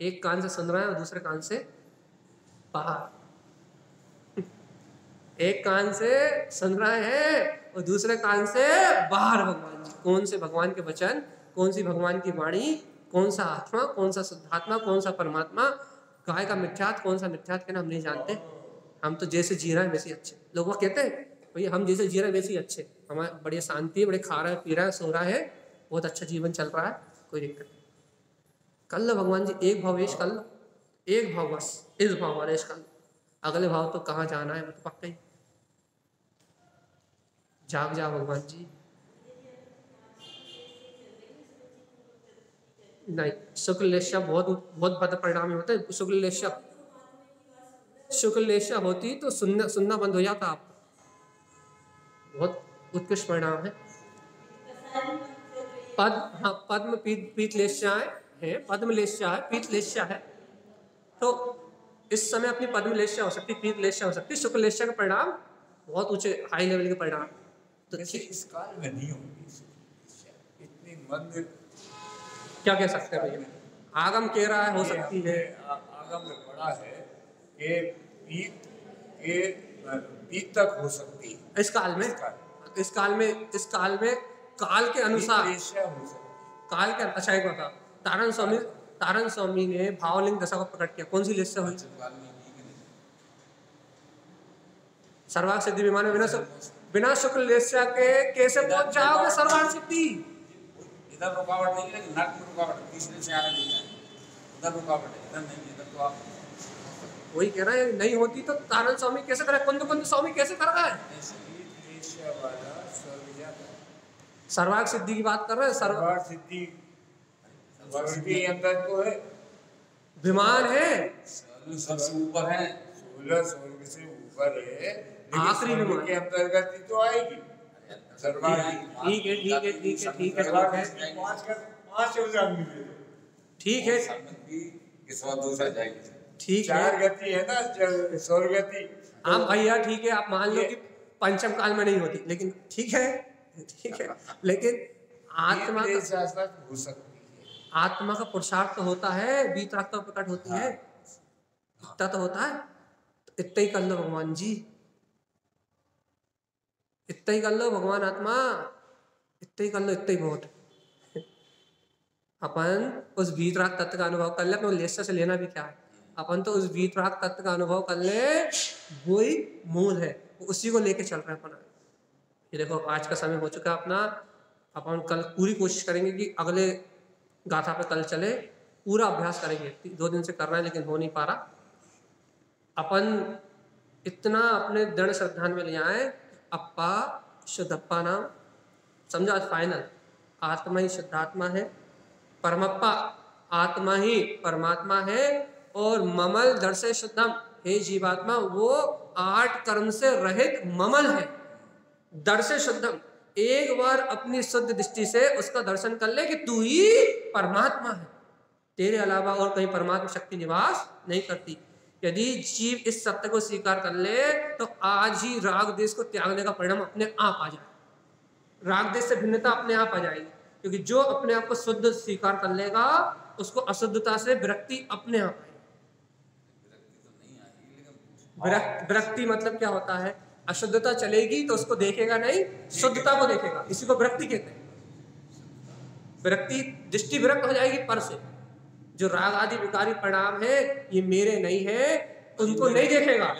एक कान से सुन रहा है और दूसरे कान से बाहर। एक कान से सुन रहा है और दूसरे कान से बाहर भगवान जी। कौन से? भगवान के वचन कौन सी भगवान की वाणी, कौन सा आत्मा, कौन सा शुद्धात्मा, कौन सा परमात्मा, गाय का मिथ्यात कौन सा मिथ्यात कहना हम नहीं जानते। हम तो जैसे जी रहे हैं वैसे अच्छे। लोग वो कहते हैं, भैया, हम जैसे जी रहे हैं वैसे ही अच्छे। हमारे बढ़िया शांति है बड़े खा रहा है, पी रहा है, सो रहा है, बहुत अच्छा जीवन चल रहा है, कोई दिक्कत नहीं। कल लो भगवान जी, एक भाव भावेश कल, एक भाव बस, इस भाव वालेश कल। अगले भाव तो कहाँ जाना है, वो तो पक्का ही। जाग जा भगवान जी। नहीं शुक्ल लेशा बहुत बहुत बद परिणाम होते हैं। शुक्ल लेशा शुक्ल लेशा होती तो सुनना सुनना बंद हो जाता आप। बहुत उत्कृष्ट परिणाम है। पद हाँ पद्म पीत पीत लेशाएँ है पद्म लेशा है पीत लेशा है। तो इस समय अपनी पद्म लेशा हो सकती पीत लेशा हो सकती। शुक्ल लेशा का परिणाम बहुत ऊँचे हाई लेवल के परिणाम। तो इस काल में नहीं होगी इतनी मंद क्या कह सकते हैं भैया? आगम कह रहा है हो सकती है आगम में बड़ा है कि पीत के पीत तक हो सकती है। इस काल में? इस काल। में इस काल में काल के अनुसार। काल के अच्छा एक बता तारण स्वामी तारण स्वामी ने भावलिंग दशा को प्रकट किया। कौन सी लिस्ट हुई? सर्वाग सिद्धि विमान बिना बिना शुक्ल लिस्ट के कैसे पहुँच जाओगे सर्वाग सिद्धि? इधर रुकावट नहीं है नाक में रुकावट तीसरे से आगे नहीं जाए उधर रुकावट है इधर नहीं इधर तो आप वही कह रहा है नहीं होती तो तारण स्वामी कैसे करे? कुंद कुंद स्वामी कैसे कर रहा है? सर्वाग सिद्धि की बात कर रहे हैं? सर्व सर्वार सिद्धि। के अंदर तो है। विमान है। सबसे ऊपर है। सोलह स्वर्ग से ऊपर है आखिरी विमान। के अंतर्गत ही तो आएगी। ठीक है ठीक है ठीक है ठीक है ठीक है ठीक है सम्मति दूसरा जाएगी ठीक चार गति है ना स्वर्ग गति। हाँ भैया ठीक है आप मान लो कि पंचम काल में नहीं होती लेकिन ठीक है ठीक है लेकिन आत्मा का हो सकती है। आत्मा का पुरुषार्थ तो होता है बीत वीतरागता प्रकट होती है। इतना तो होता है। तो इतना ही कर लो भगवान जी। इतना ही कर लो, भगवान आत्मा। इतना ही कर लो, इतना ही बहुत। अपन उस वीतराग तत्व का अनुभव कर ले, अपने लेस्टर से लेना भी क्या है। अपन तो उस वीतराग तत्व का अनुभव कर ले वो ही मूल है उसी को लेके चल रहे हैं अपन। ये देखो, आज का समय हो चुका है अपना। अपन कल पूरी कोशिश करेंगे कि अगले गाथा पे कल चले, पूरा अभ्यास करेंगे। दो दिन से कर रहे हैं, लेकिन हो नहीं पा रहा। अपन इतना अपने दृढ़ श्रद्धान में ले आए अप्पा शुद्धप्पा नाम। समझो फाइनल आत्मा ही शुद्धात्मा है, परमप्पा आत्मा ही परमात्मा है, और ममल दर से शुद्धम। हे जीवात्मा, वो आठ कर्म से रहित ममल है। दर से शुद्धम। एक बार अपनी शुद्ध दृष्टि से उसका दर्शन कर ले कि तू ही परमात्मा है। तेरे अलावा और कहीं परमात्मा शक्ति निवास नहीं करती। यदि जीव इस सत्य को स्वीकार कर ले तो आज ही राग देश को त्यागने का परिणाम अपने आप आ जाए राग देश से भिन्नता अपने आप आ जाएगी, क्योंकि जो अपने आप को शुद्ध स्वीकार कर लेगा, उसको अशुद्धता से विरक्ति अपने आप आएगी। विरक्त विरक्ति मतलब क्या होता है? अशुद्धता चलेगी तो उसको देखेगा नहीं, शुद्धता को देखेगा। इसी को विरक्ति कहते हैं। विरक्ति, दृष्टि विरक्त हो जाएगी पर से। जो राग आदि विकारी परिणाम है ये मेरे नहीं है उनको नहीं देखेगा।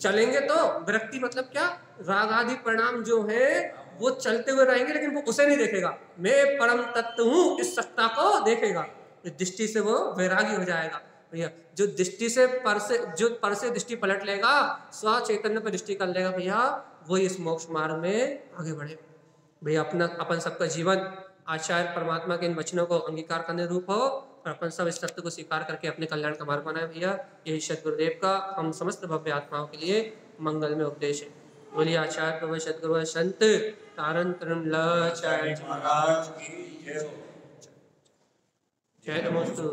चलेंगे तो विरक्ति मतलब क्या? राग आदि परिणाम जो है वो चलते हुए रहेंगे लेकिन वो उसे नहीं देखेगा। मैं परम तत्व हूँ इस सत्ता को देखेगा। दृष्टि से वो वैरागी हो जाएगा। भैया जो दृष्टि से पर से जो पर से दृष्टि पलट लेगा स्व चैतन्य पर दृष्टि कर लेगा भैया वो इस मोक्ष मार्ग में आगे बढ़े। भैया अपना अपन सबका जीवन आचार्य परमात्मा के इन वचनों को अंगीकार करने रूप हो और अपन सब इस तत्व को स्वीकार करके अपने कल्याण का मार्ग बनाए। भैया यही सदगुरुदेव का हम समस्त भव्य आत्माओं के लिए मंगल में उपदेश है। बोलिए आचार्य प्रभु सदगुरु संत तारण महाराज जय नमस्तु।